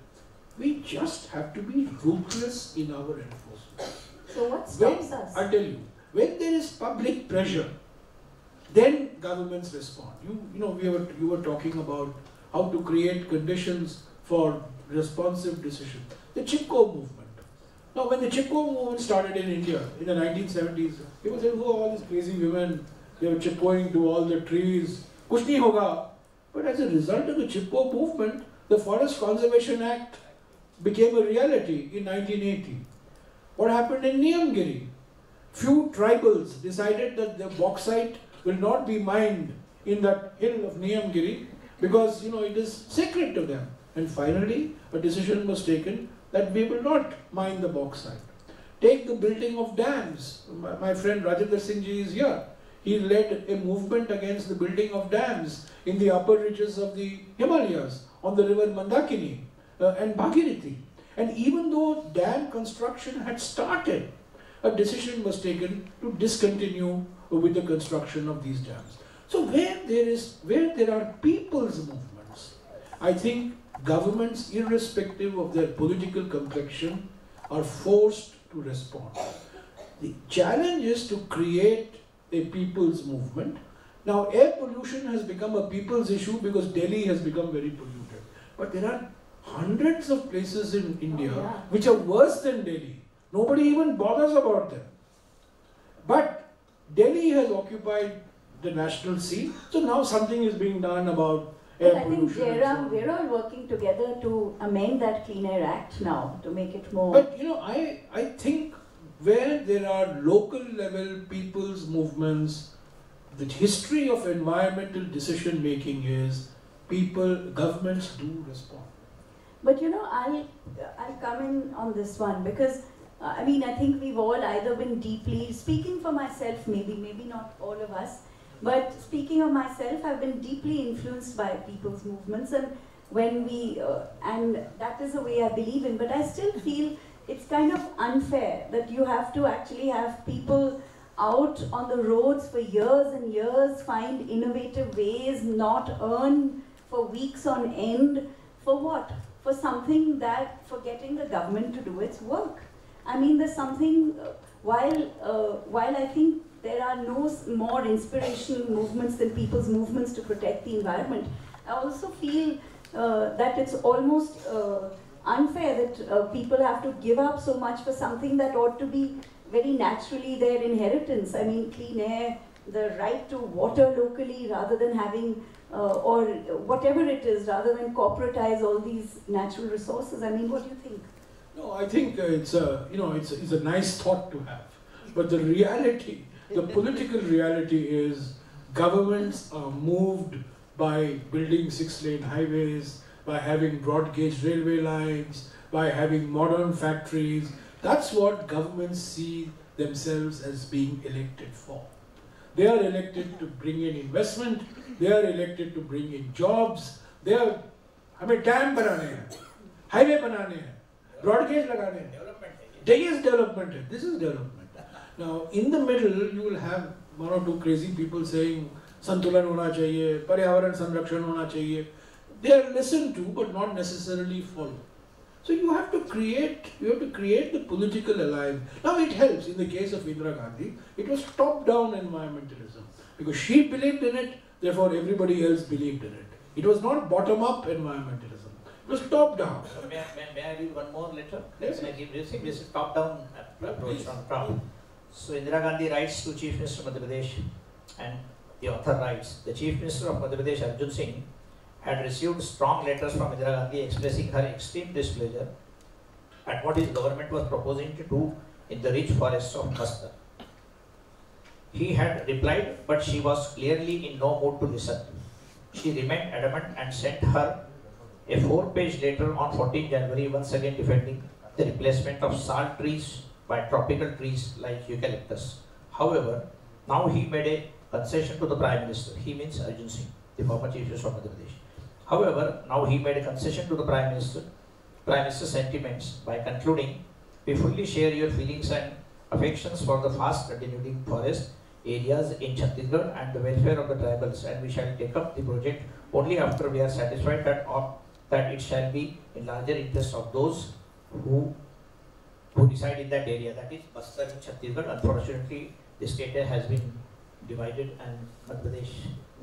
We just have to be ruthless in our enforcement. So what When, stops us? I'll tell you, when there is public pressure, then governments respond. You, you know, we were, you were talking about how to create conditions for responsive decision. The Chipko movement. Now, when the Chipko movement started in India in the 1970s, people said, oh, all these crazy women, they were chippoing to all the trees. Kuch nahi hoga. But as a result of the Chipko movement, the Forest Conservation Act became a reality in 1980. What happened in Niyamgiri? Few tribals decided that the bauxite will not be mined in that hill of Niyamgiri because you know it is sacred to them. And finally, a decision was taken that we will not mine the bauxite. Take the building of dams. My, my friend Rajendra Singh ji is here. He led a movement against the building of dams in the upper reaches of the Himalayas on the river Mandakini uh, and Bhagirathi. And even though dam construction had started, a decision was taken to discontinue with the construction of these dams. So where there is where there are people's movements, I think governments, irrespective of their political complexion, are forced to respond. The challenge is to create a people's movement. Now, air pollution has become a people's issue because Delhi has become very polluted. But there are hundreds of places in India Oh, yeah. which are worse than Delhi. Nobody even bothers about them. But Delhi has occupied the national scene, so now something is being done about Well, I think Jairam, we're all working together to amend that Clean Air Act now to make it more. But you know, I, I think where there are local level people's movements, the history of environmental decision making is people, governments do respond. But you know, I'll I'll come in on this one because uh, I mean I think we've all either been deeply speaking for myself, maybe maybe not all of us, but speaking of myself, I've been deeply influenced by people's movements, and when we uh, and that is the way I believe in. But I still feel it's kind of unfair that you have to actually have people out on the roads for years and years, find innovative ways, not earn for weeks on end. For what? For something that, for getting the government to do its work. I mean, there's something uh, while, uh, while I think there are no more inspirational movements than people's movements to protect the environment, I also feel uh, that it's almost uh, unfair that uh, people have to give up so much for something that ought to be very naturally their inheritance. I mean, clean air, the right to water locally rather than having, uh, or whatever it is, rather than corporatize all these natural resources. I mean, what do you think? No, I think uh, it's a you know it's it's a nice thought to have, but the reality, the political reality is governments are moved by building six-lane highways, by having broad gauge railway lines, by having modern factories. That's what governments see themselves as being elected for. They are elected to bring in investment. They are elected to bring in jobs. They are हमें dam बनाने हैं highway बनाने हैं broad gauge लगाने हैं Day is development. This is development. Now, in the middle, you will have one or two crazy people saying संतुलन होना चाहिए पर्यावरण संरक्षण होना चाहिए they are listened to but not necessarily followed so you have to create you have to create the political alliance now it helps in the case of indira gandhi it was top down environmentalism because she believed in it therefore everybody else believed in it it was not bottom up environmentalism it was top down May, I- may, may I read one more letter? Yes. Can I give this? This is top down approach from Trump. So Indira Gandhi writes to Chief Minister of Madhya Pradesh and the author writes, the Chief Minister of Madhya Pradesh Arjun Singh had received strong letters from Indira Gandhi expressing her extreme displeasure at what his government was proposing to do in the rich forests of Bastar. He had replied, but she was clearly in no mood to listen. She remained adamant and sent her a four-page letter on 14 January, once again defending the replacement of sal trees by tropical trees like eucalyptus. However, now he made a concession to the Prime Minister. He means Arjun Singh, the former Chief Minister of Madhya Pradesh. However, now he made a concession to the Prime Minister, Prime Minister's sentiments by concluding, we fully share your feelings and affections for the fast continuing forest areas in Chhattisgarh and the welfare of the tribals and we shall take up the project only after we are satisfied that, that it shall be in larger interest of those who who reside in that area, that is Bastar in Chhattisgarh. Unfortunately, the state has been divided and Madhya Pradesh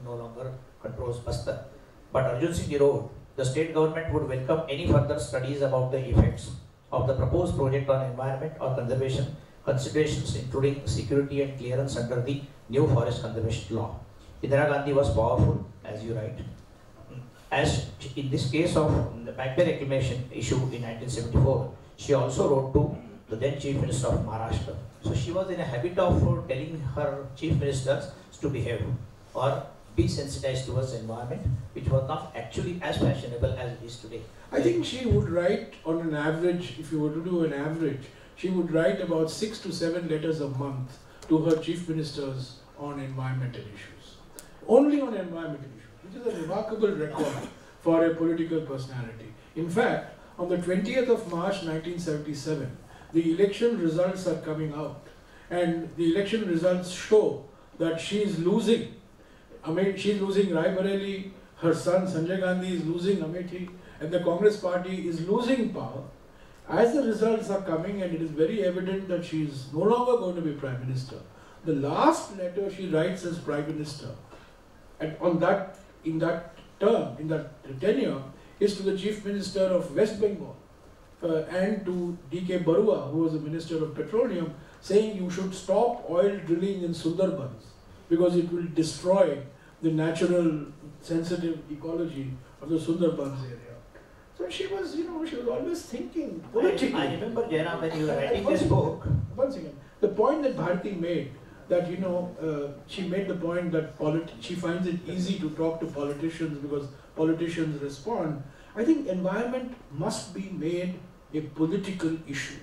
no longer controls Bastar. But Arjun Singh wrote, the state government would welcome any further studies about the effects of the proposed project on environment or conservation considerations including security and clearance under the new forest conservation law. Indira Gandhi was powerful, as you write, as in this case of the Back Bay reclamation issue in 1974, she also wrote to the then Chief Minister of Maharashtra. So she was in a habit of telling her Chief Ministers to behave or be sensitized towards the environment, which was not actually as fashionable as it is today. I think she would write on an average, if you were to do an average, she would write about six to seven letters a month to her chief ministers on environmental issues. Only on environmental issues, which is a remarkable record for a political personality. In fact, on the 20th of March 1977, the election results are coming out, and the election results show that she is losing. Amethi, she is losing Rai Bareli, her son Sanjay Gandhi is losing Amethi, and the Congress party is losing power. As the results are coming, and it is very evident that she is no longer going to be prime minister. The last letter she writes as prime minister, and on that in that term, in that tenure, is to the chief minister of West Bengal uh, and to D.K. Barua, who was the minister of petroleum, saying you should stop oil drilling in Sundarbans because it will destroy the natural sensitive ecology of the Sundarbans area. So she was, you know, she was always thinking I, politically. I remember Jairam when you were I- I writing this book. The point that Bharti made, that you know, uh, she made the point that polit- she finds it easy to talk to politicians because politicians respond. I think environment must be made a political issue.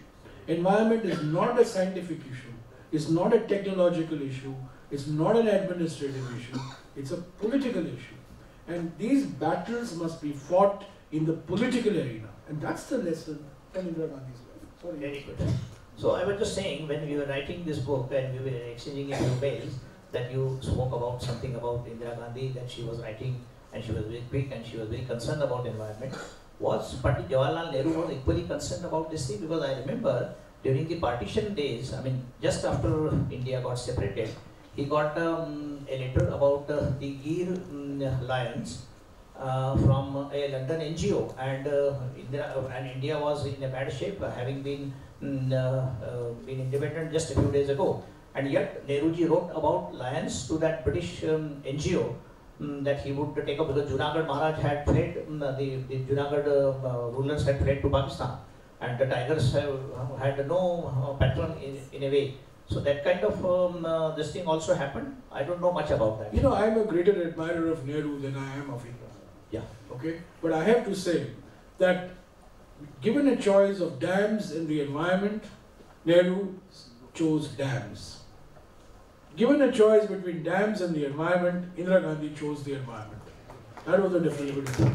Environment is not a scientific issue. It's not a technological issue. It's not an administrative issue. It's a political issue. And these battles must be fought in the political arena. And that's the lesson from Indira Gandhi's life. Sorry. Very good. So I was just saying, when we were writing this book and we were exchanging in mails, that you spoke about something about Indira Gandhi, that she was writing and she was very quick and she was very concerned about environment. Was Pandit Jawaharlal Nehru was equally concerned about this thing? Because I remember during the partition days, I mean, just after India got separated, he got um, a letter about uh, the Gir um, Lions uh, from a London NGO, and uh, India, and India was in a bad shape, having been uh, been independent just a few days ago. And yet Nehruji wrote about lions to that British um, NGO um, that he would take up because Junagadh Maharaj had fled, um, the, the Junagadh uh, uh, rulers had fled to Pakistan, and the tigers have, had no uh, patron in, in a way. So that kind of um, uh, this thing also happened. I don't know much about that. You know, I'm a greater admirer of Nehru than I am of Indira. Yeah. Okay? But I have to say that given a choice of dams and the environment, Nehru chose dams. Given a choice between dams and the environment, Indira Gandhi chose the environment. That was the difference between them.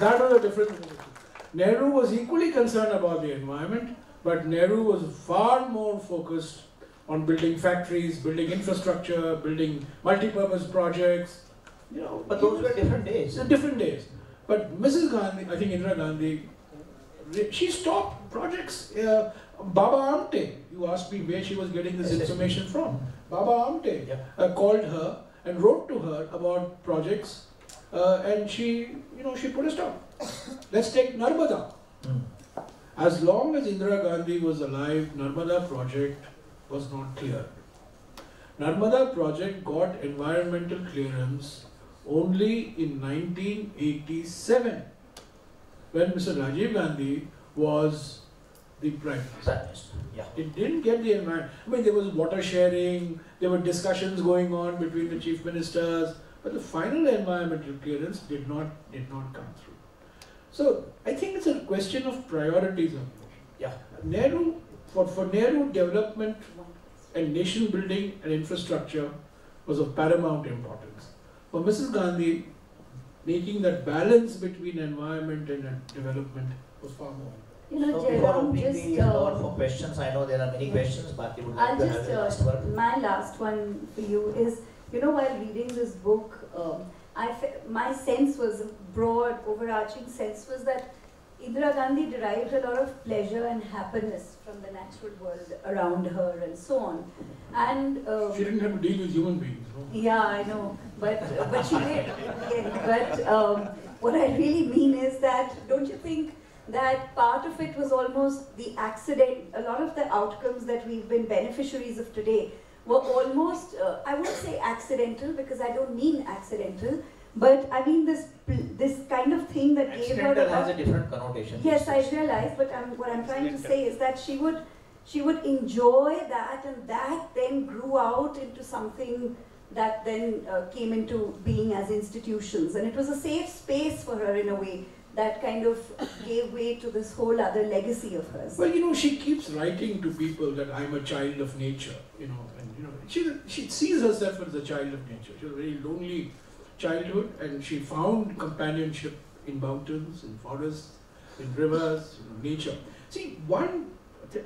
That was the difference between the two. Nehru was equally concerned about the environment, but Nehru was far more focused on building factories, building infrastructure, building multi-purpose projects. You know, But those were different days. different days. But Mrs. Gandhi, I think Indira Gandhi, she stopped projects. Uh, Baba Amte, you asked me where she was getting this information from. Baba Amte Yeah. uh, called her and wrote to her about projects, uh, and she, you know, she put a stop. Let's take Narmada. Mm. As long as Indira Gandhi was alive, Narmada project was not clear. Narmada project got environmental clearance only in 1987 when Mr. Rajiv Gandhi was the prime minister. Prime Minister. Yeah. It didn't get the environment. I mean, there was water sharing, there were discussions going on between the chief ministers, but the final environmental clearance did not did not come through. So I think it's a question of priorities. Yeah. Nehru, for, for Nehru, development and nation building and infrastructure was of paramount importance. For Mrs. Gandhi, making that balance between environment and uh, development was far more. You know, So before Jairam, opening just, the floor uh, for questions, I know there are many questions, but you would like I'll to just, the uh, my last one for you is, you know, while reading this book, um, I my sense was, a broad, overarching sense was that Indira Gandhi derived a lot of pleasure and happiness from the natural world around her and so on. And um, She didn't have to deal with human beings. No? yeah, I know, but but she did. But um, what I really mean is that don't you think that part of it was almost the accident? A lot of the outcomes that we've been beneficiaries of today were almost uh, I wouldn't say accidental because I don't mean accidental, but I mean this this kind of thing that gave her. Accidental has a different connotation. Yes, I realize, but I'm, what I'm trying to say is that she would she would enjoy that, and that then grew out into something that then uh, came into being as institutions, and it was a safe space for her in a way that kind of gave way to this whole other legacy of hers. Well, you know, she keeps writing to people that I'm a child of nature, you know, and you know, she she sees herself as a child of nature. She had a very lonely childhood, and she found companionship in mountains, in forests, in rivers, know, nature. See, one,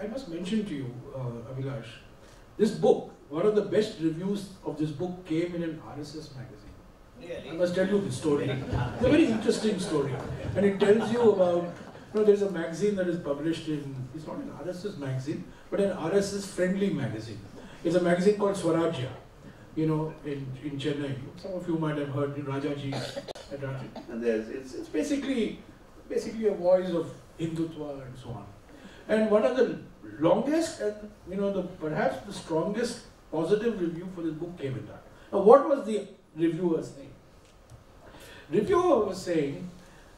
I must mention to you, uh, Abhilash, this book, one of the best reviews of this book came in an RSS magazine. Really? I must tell you the story. It's a very interesting story. And it tells you about, you know, there's a magazine that is published in, it's not an RSS magazine, but an RSS friendly magazine. It's a magazine called Swarajya, you know, in, in Chennai. Some of you might have heard Rajaji at. And there's, it's, it's basically, basically a voice of Hindutva and so on. And one of the longest and, you know, the perhaps the strongest positive review for this book came in that. Now, what was the reviewer saying? Reviewer was saying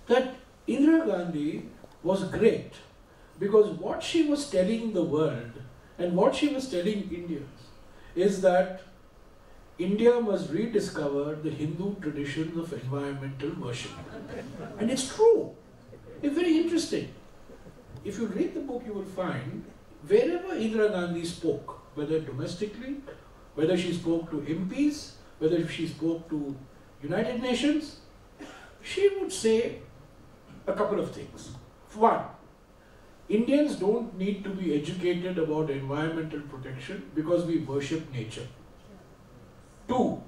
that Indira Gandhi was great because what she was telling the world and what she was telling Indians is that India must rediscover the Hindu traditions of environmental worship. And it's true. It's very interesting. If you read the book, you will find wherever Indira Gandhi spoke, whether domestically, whether she spoke to MPs, whether she spoke to United Nations, she would say a couple of things. One, Indians don't need to be educated about environmental protection because we worship nature. Two,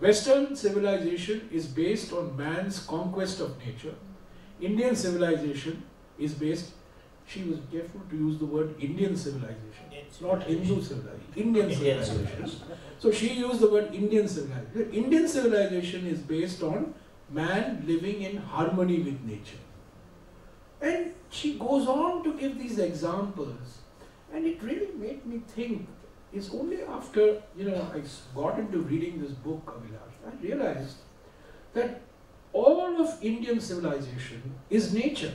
Western civilization is based on man's conquest of nature. Indian civilization is based, she was careful to use the word Indian civilization. It's not Hindu civilization, Indian Indian civilization. So she used the word Indian civilization. Indian civilization is based on man living in harmony with nature. And she goes on to give these examples, and it really made me think. It's only after you know I got into reading this book, Abhilash, I realized that all of Indian civilization is nature.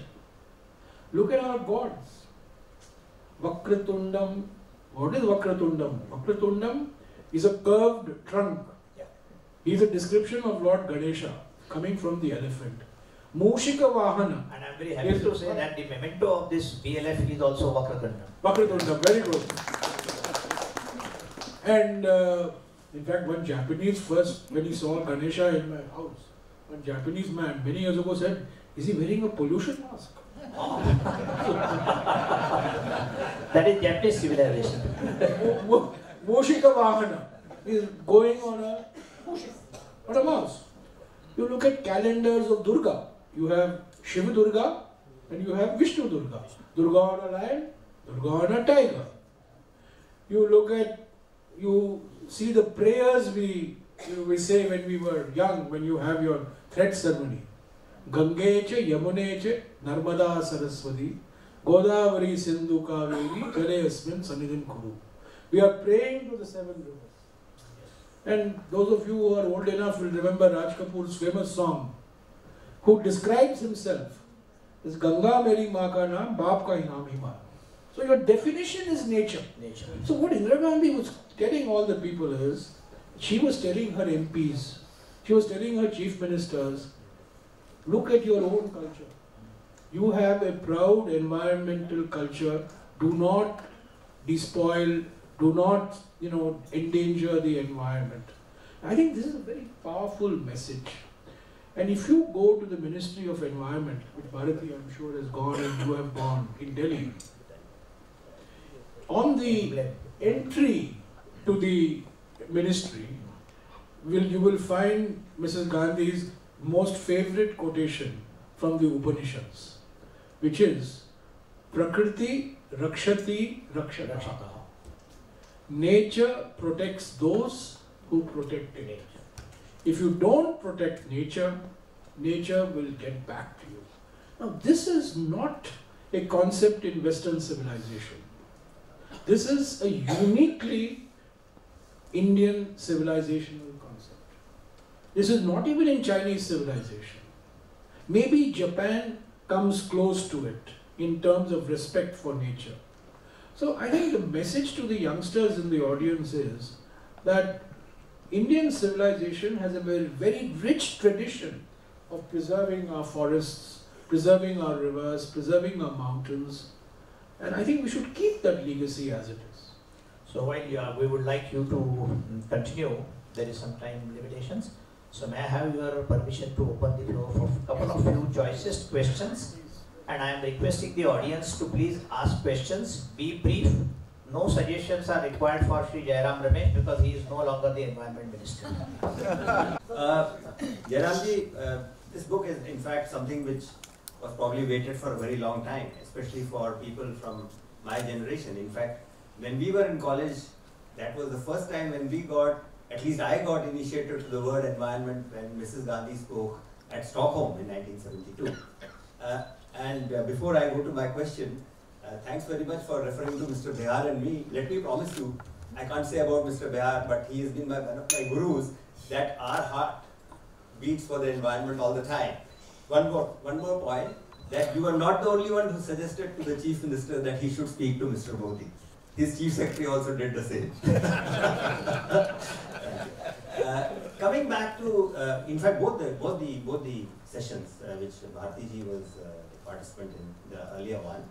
Look at our gods. Vakratundam. What is Vakratundam? Vakratundam is a curved trunk. Yeah. He is a description of Lord Ganesha coming from the elephant. Mushika Vahana. And I'm very happy to say that the memento of this BLF is also Vakratundam. Vakratundam, very good. And uh, in fact, one Japanese first, when he saw Ganesha in my house, one Japanese man many years ago said, Is he wearing a pollution mask? That is Japanese civilization. Mo- Mushika Vahana is going on a on a mouse. You look at calendars of Durga. You have Shiva Durga and you have Vishnu Durga. Durga on a lion, Durga on a tiger. You look at, you see the prayers we we say when we were young, when you have your thread ceremony. Gange Yamuneche, Narmada Saraswati Godavari Sindhu Kaveri Jale Asmin Sannidhin Kuru. We are praying to the seven rivers. And those of you who are old enough will remember Raj Kapoor's famous song, who describes himself as Ganga Meri Maa ka naam, Baap ka hi naam Himal. So your definition is nature. Nature. So what Indira Gandhi was telling all the people is, she was telling her MPs, she was telling her chief ministers, look at your own culture. You have a proud environmental culture. Do not despoil, do not, you know, endanger the environment. I think this is a very powerful message. And if you go to the Ministry of Environment, which Bharti I'm sure has gone and you have gone in Delhi, on the entry to the ministry, will you will find Mrs. Gandhi's most favorite quotation from the Upanishads, which is Prakriti Rakshati Rakshata. Nature protects those who protect nature. If you don't protect nature, nature will get back to you. Now, this is not a concept in Western civilization. This is a uniquely Indian civilizational concept. This is not even in Chinese civilization. Maybe Japan comes close to it in terms of respect for nature. So I think the message to the youngsters in the audience is that Indian civilization has a very, very rich tradition of preserving our forests, preserving our rivers, preserving our mountains, and I think we should keep that legacy as it is. So while are, we would like you to mm, continue, there is some time limitations. So may I have your permission to open the floor for a couple of few choicest questions? And I am requesting the audience to please ask questions, be brief. No suggestions are required for Sri Jairam Ramesh because he is no longer the environment minister. Uh, Jairamji, uh, this book is in fact something which was probably waited for a very long time, especially for people from my generation. In fact, when we were in college, that was the first time when we got, at least I got initiated to the word environment when Mrs. Gandhi spoke at Stockholm in 1972. Uh, and uh, before I go to my question, uh, thanks very much for referring to Mr. Behar and me. Let me promise you, I can't say about Mr. Behar, but he has been my, one of my gurus, that our heart beats for the environment all the time. One more, one more point, that you are not the only one who suggested to the Chief Minister that he should speak to Mr. Modi. His Chief Secretary also did the same. uh, coming back to, uh, in fact, both the, both the, both the sessions, uh, which Bharti ji was uh, a participant in, the earlier one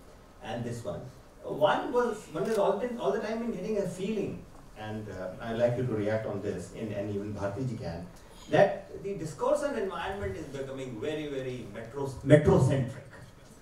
and this one. Uh, One was, one has all, all the time been getting a feeling, and uh, I'd like you to react on this, and, and even Bharti ji can, that the discourse on environment is becoming very, very metro, metrocentric.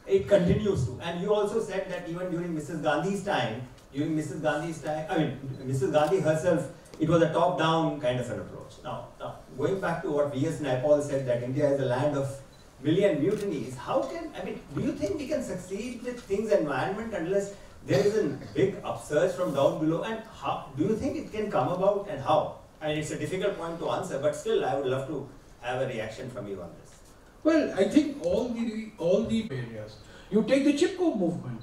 It continues to. And you also said that even during Mrs. Gandhi's time, during Mrs. Gandhi's time, I mean, Mrs. Gandhi herself, it was a top-down kind of an approach. Now, now, going back to what V.S. Naipaul said, that India is a land of million mutinies. How can, I mean, do you think we can succeed with things environment unless there is a big upsurge from down below? And how, do you think it can come about and how? I mean, it's a difficult point to answer, but still I would love to have a reaction from you on this. Well, I think all the all the areas. You take the Chipko movement.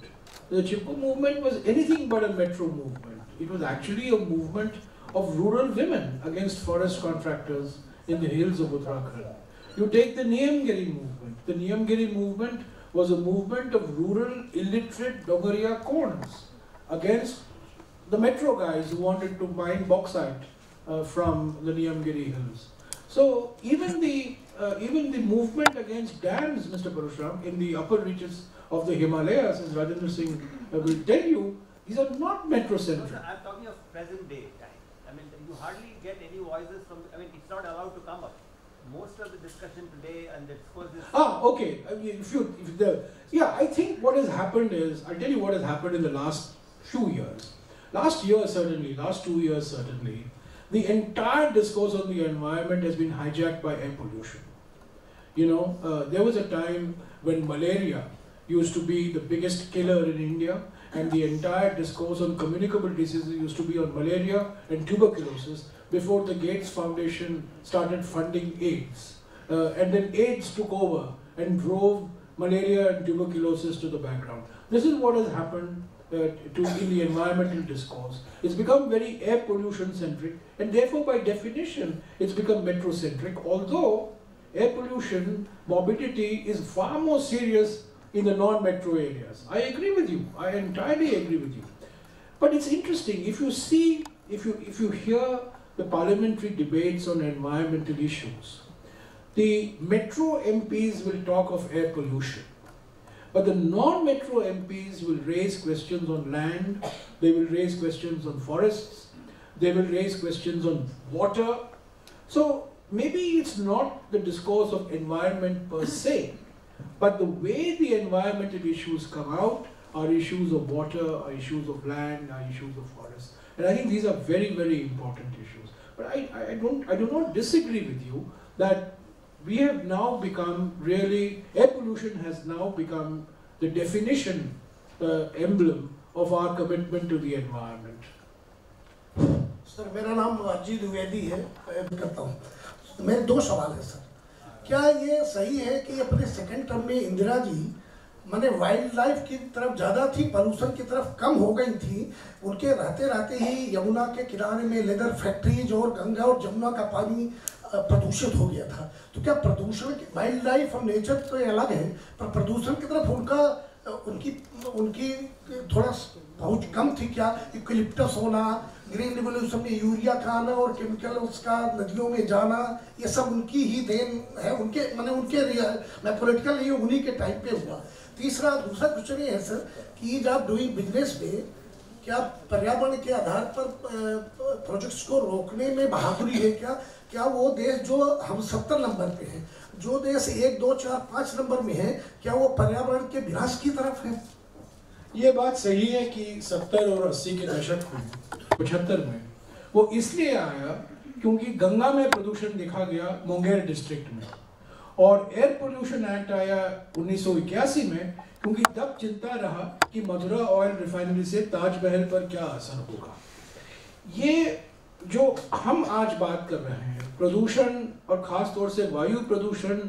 The Chipko movement was anything but a metro movement. It was actually a movement of rural women against forest contractors in the hills of Uttarakhand. You take the Niyamgiri movement. The Niyamgiri movement was a movement of rural illiterate Dongria Kondhs against the metro guys who wanted to mine bauxite uh, from the Niyamgiri hills. So even the uh, even the movement against dams, Mr. Parashram, in the upper reaches of the Himalayas, as Rajendra Singh uh, will tell you, these are not metrocentric. I'm talking of present day time. I mean, you hardly get any voices from, I mean, it's not allowed to come up. Most of the discussion today and the discourse is. Ah, okay. I mean, if you, if the, yeah, I think what has happened is, I'll tell you what has happened in the last few years. Last year, certainly, last two years, certainly, the entire discourse on the environment has been hijacked by air pollution. You know, uh, there was a time when malaria used to be the biggest killer in India, and the entire discourse on communicable diseases used to be on malaria and tuberculosis before the Gates Foundation started funding AIDS. Uh, and then AIDS took over and drove malaria and tuberculosis to the background. This is what has happened uh, to in the environmental discourse. It's become very air pollution centric, and therefore, by definition, it's become metrocentric. Although air pollution, morbidity is far more serious in the non-metro areas. I agree with you. I entirely agree with you. But it's interesting if you see, if you if you hear the parliamentary debates on environmental issues, the metro MPs will talk of air pollution. But the non-metro MPs will raise questions on land, they will raise questions on forests, they will raise questions on water. So maybe it's not the discourse of environment per se, but the way the environmental issues come out are issues of water, are issues of land, are issues of forest. And I think these are very, very important issues. But I, I, don't, I do not disagree with you that we have now become really, air pollution has now become the definition uh, emblem of our commitment to the environment. Sir मेरा नाम अजीत द्विवेदी है मैं करता हूँ मेरे दो सवाल है, सर। क्या ये सही है कि अपने सेकंड टर्म में इंदिरा जी, मैंने वाइल्ड लाइफ की तरफ़ ज़्यादा थी पॉल्यूशन की तरफ़ कम हो गई थी, उनके रहते रहते ही यमुना के किनारे में लेदर फैक्ट्रीज और गंगा और जमुना का पानी प्रदूषित हो गया था? तो क्या प्रदूषण वाइल्ड लाइफ और नेचर तो अलग है, पर प्रदूषण की तरफ़ उनका उनकी उनकी थोड़ा पहुँच कम थी क्या? इक्लिप्टस होना ग्रीन रिवोल्यूशन में यूरिया का आना और केमिकल उसका नदियों में जाना, ये सब उनकी ही देन है, उनके, मैंने उनके मैं पॉलिटिकल नहीं उन्हीं के टाइम पे हुआ। तीसरा, दूसरा क्वेश्चन ये है सर कि जब डूइंग बिज़नेस में क्या पर्यावरण के आधार पर प्रोजेक्ट्स को रोकने में बहादुरी है क्या? क्या वो देश जो हम सत्तर नंबर पे हैं, जो देश एक, दो, चार, पाँच नंबर में है, क्या वो पर्यावरण के विनाश की तरफ़ है? ये बात सही है कि सत्तर और अस्सी के दशक में पचहत्तर में। वो इसलिए आया क्योंकि गंगा में प्रदूषण देखा गया मुंगेर डिस्ट्रिक्ट में। और एयर पोल्यूशन एक्ट आया उन्नीस सौ इक्यासी में क्योंकि तब चिंता रहा कि मथुरा ऑयल रिफाइनरी से ताजमहल पर क्या असर होगा। ये जो हम आज बात कर रहे हैं, प्रदूषण और खास तौर से वायु प्रदूषण,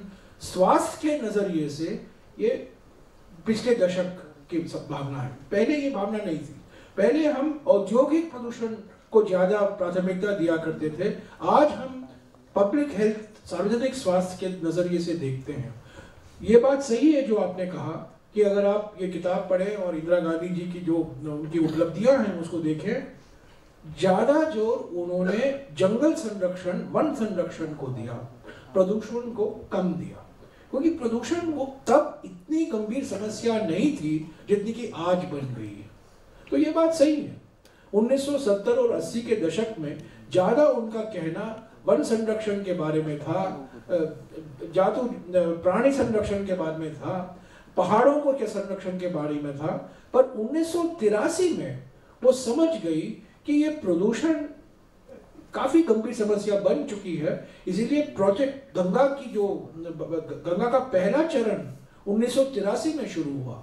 स्वास्थ्य के नज़रिए से ये पिछले दशक की भावना है। पहले ये भावना नहीं थी। पहले हम औद्योगिक प्रदूषण को ज़्यादा प्राथमिकता दिया करते थे, आज हम पब्लिक हेल्थ सार्वजनिक स्वास्थ्य के नज़रिए से देखते हैं। ये बात सही है जो आपने कहा कि अगर आप ये किताब पढ़ें और इंदिरा गांधी जी की जो उनकी उपलब्धियाँ हैं, उसको देखें, ज़्यादा ज़ोर उन्होंने जंगल संरक्षण, वन संरक्षण को दिया, प्रदूषण को कम दिया। क्योंकि प्रदूषण वो तब इतनी गंभीर समस्या नहीं थी जितनी कि आज बन गई। तो ये बात सही है। 1970 और 80 के दशक में ज़्यादा उनका कहना वन संरक्षण के बारे में था जातु प्राणी संरक्षण के बारे में था, पहाड़ों को के संरक्षण के बारे में था, पर उन्नीस सौ तिरासी में वो समझ गई कि ये प्रदूषण काफ़ी गंभीर समस्या बन चुकी है, इसीलिए प्रोजेक्ट गंगा की जो गंगा का पहला चरण उन्नीस सौ तिरासी में शुरू हुआ।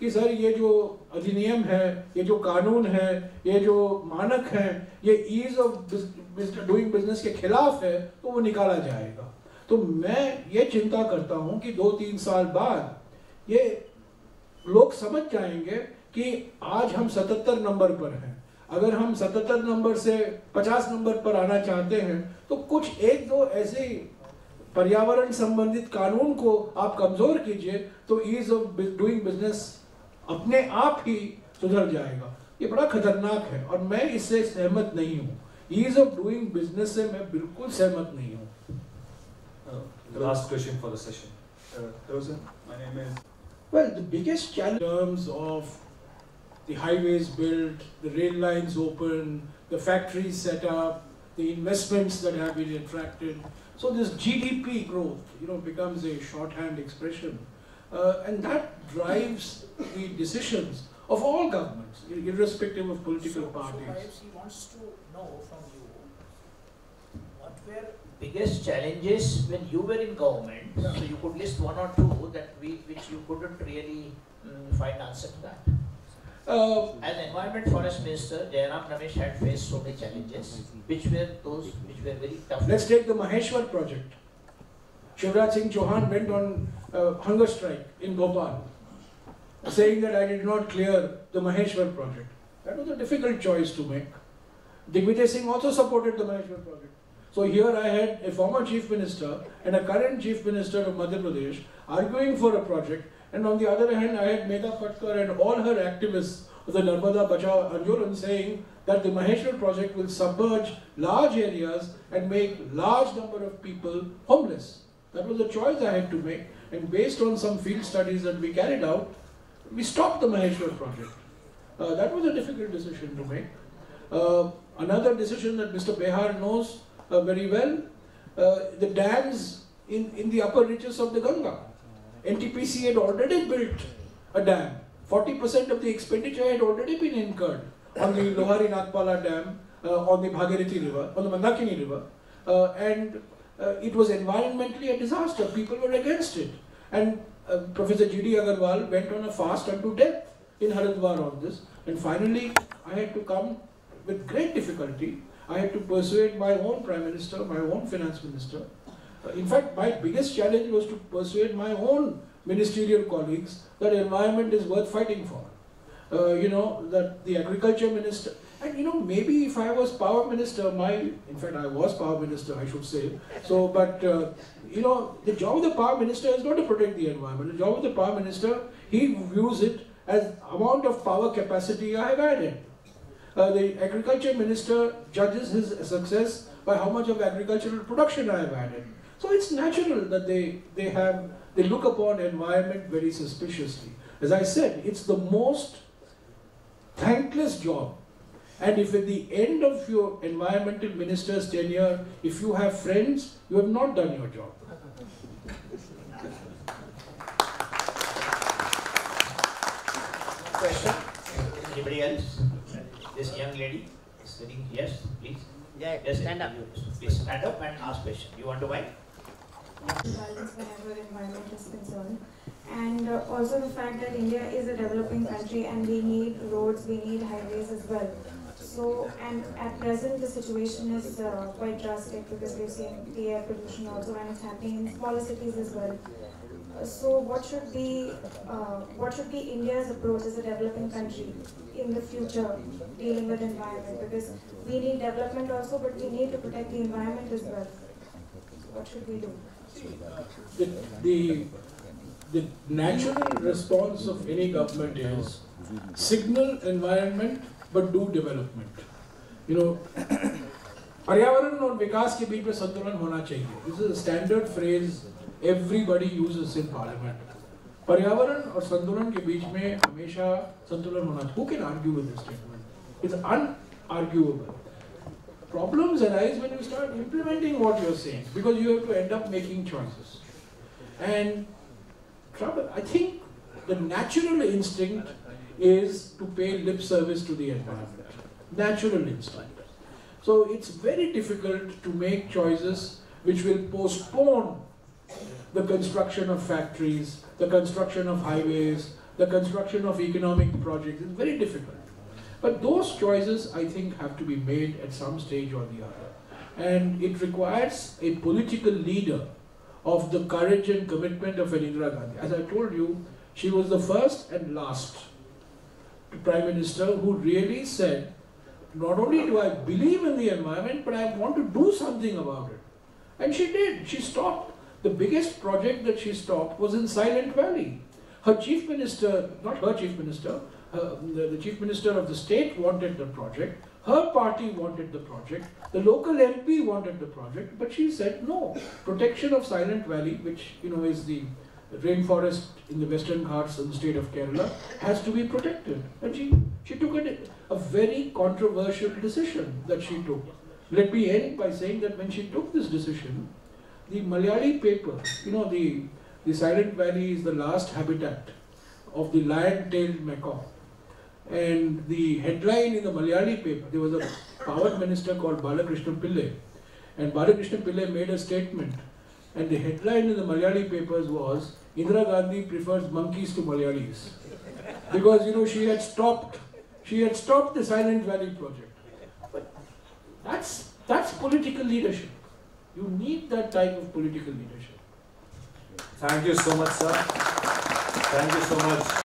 कि सर ये जो अधिनियम है, ये जो कानून है, ये जो मानक है, ये ईज ऑफ़ डूइंग बिज़नेस के खिलाफ है तो वो निकाला जाएगा। तो मैं ये चिंता करता हूँ कि दो तीन साल बाद ये लोग समझ जाएँगे कि आज हम 77 नंबर पर हैं। अगर हम 77 नंबर से 50 नंबर पर आना चाहते हैं तो कुछ एक दो ऐसे पर्यावरण संबंधित कानून को आप कमज़ोर कीजिए तो ईज ऑफ़ डूइंग बिज़नेस अपने आप ही सुधर जाएगा ये बड़ा खतरनाक है और मैं इससे सहमत नहीं हूँ ईज ऑफ़ डूइंग बिज़नेस से मैं बिल्कुल सहमत नहीं हूँ Uh, last question for the session. Uh, hello. My name is. Well, the biggest challenge in terms of the highways built, the rail lines open, the factories set up, the investments that have been attracted. So this GDP growth, you know, becomes a shorthand expression, uh, and that drives the decisions of all governments, irrespective of political So- So parties. perhaps he wants to know from you, what were biggest challenges when you were in government? So you could list one or two that we, which you couldn't really mm, find answer to that. Uh, As Environment Forest Minister, Jairam Ramesh had faced so many challenges, which were those which were very tough. Let's take the Maheshwar project. Shivraj Singh Chauhan went on hunger strike in Bhopal, saying that I did not clear the Maheshwar project. That was a difficult choice to make. Digvijay Singh also supported the Maheshwar project. So here I had a former chief minister and a current chief minister of Madhya Pradesh arguing for a project, and on the other hand, I had Medha Patkar and all her activists of the Narmada Bachao Andolan saying that the Maheshwar project will submerge large areas and make large number of people homeless. That was a choice I had to make, and based on some field studies that we carried out, we stopped the Maheshwar project. Uh, that was a difficult decision to make. Uh, another decision that Mr. Behar knows uh, very well, uh, the dams in, in the upper reaches of the Ganga. NTPC had already built a dam. 40% of the expenditure had already been incurred on the Lohari Nagpala Dam, uh, on the Bhagirathi River, on the Mandakini River, uh, and uh, it was environmentally a disaster. People were against it. And uh, Professor G.D. Agarwal went on a fast unto death in Haridwar on this. And finally, I had to come with great difficulty. I had to persuade my own Prime Minister, my own Finance Minister. Uh, in fact, my biggest challenge was to persuade my own ministerial colleagues that environment is worth fighting for. Uh, you know, that the agriculture minister, and you know, maybe if I was power minister, my, in fact, I was power minister, I should say. So, but, uh, you know, the job of the power minister is not to protect the environment. The job of the power minister, he views it as amount of power capacity I have added. Uh, the agriculture minister judges his success by how much of agricultural production I have added. So it's natural that they, they have, they look upon environment very suspiciously. As I said, it's the most thankless job. And if at the end of your environmental minister's tenure, if you have friends, you have not done your job. Question? Anybody else? This young lady is sitting, yes, please. Yeah, Yes, stand up. Please stand up and ask question. You want to buy? violence whenever environment is concerned. And uh, also the fact that India is a developing country and we need roads, we need highways as well. So, and at present the situation is uh, quite drastic because we've seen the air pollution also and it's happening in smaller cities as well. So what should be, uh, what should be India's approach as a developing country in the future dealing with environment? Because we need development also, but we need to protect the environment as well. What should we do? the, the, the natural response of any government is signal environment but do development. You know, पर्यावरण और विकास के बीच में संतुलन होना चाहिए this is standard phrase everybody uses in parliament. पर्यावरण और संतुलन के बीच में हमेशा संतुलन होना चाहिए. Who can argue with this statement? It's unarguable. Problems arise when you start implementing what you're saying because you have to end up making choices. And trouble, I think the natural instinct is to pay lip service to the environment. Natural instinct. So it's very difficult to make choices which will postpone the construction of factories, the construction of highways, the construction of economic projects. It's very difficult. But those choices, I think, have to be made at some stage or the other. And it requires a political leader of the courage and commitment of Indira Gandhi. As I told you, she was the first and last Prime Minister who really said, not only do I believe in the environment, but I want to do something about it. And she did. She stopped. The biggest project that she stopped was in Silent Valley. Her chief minister, not her chief minister, uh, the, the chief minister of the state wanted the project. Her party wanted the project. The local MP wanted the project, but she said no. Protection of Silent Valley, which you know is the rainforest in the Western Ghats in the state of Kerala, has to be protected. And she she took a, a very controversial decision that she took. Let me end by saying that when she took this decision, the Malayali paper, you know, the, the Silent Valley is the last habitat of the lion-tailed macaque. And the headline in the Malayali paper, there was a power minister called Balakrishna Pillai. And Balakrishna Pillai made a statement. And the headline in the Malayali papers was, Indira Gandhi prefers monkeys to Malayalis. Because, you know, she had stopped, she had stopped the Silent Valley project. That's, that's political leadership. You need that type of political leadership. Thank you so much, sir. Thank you so much.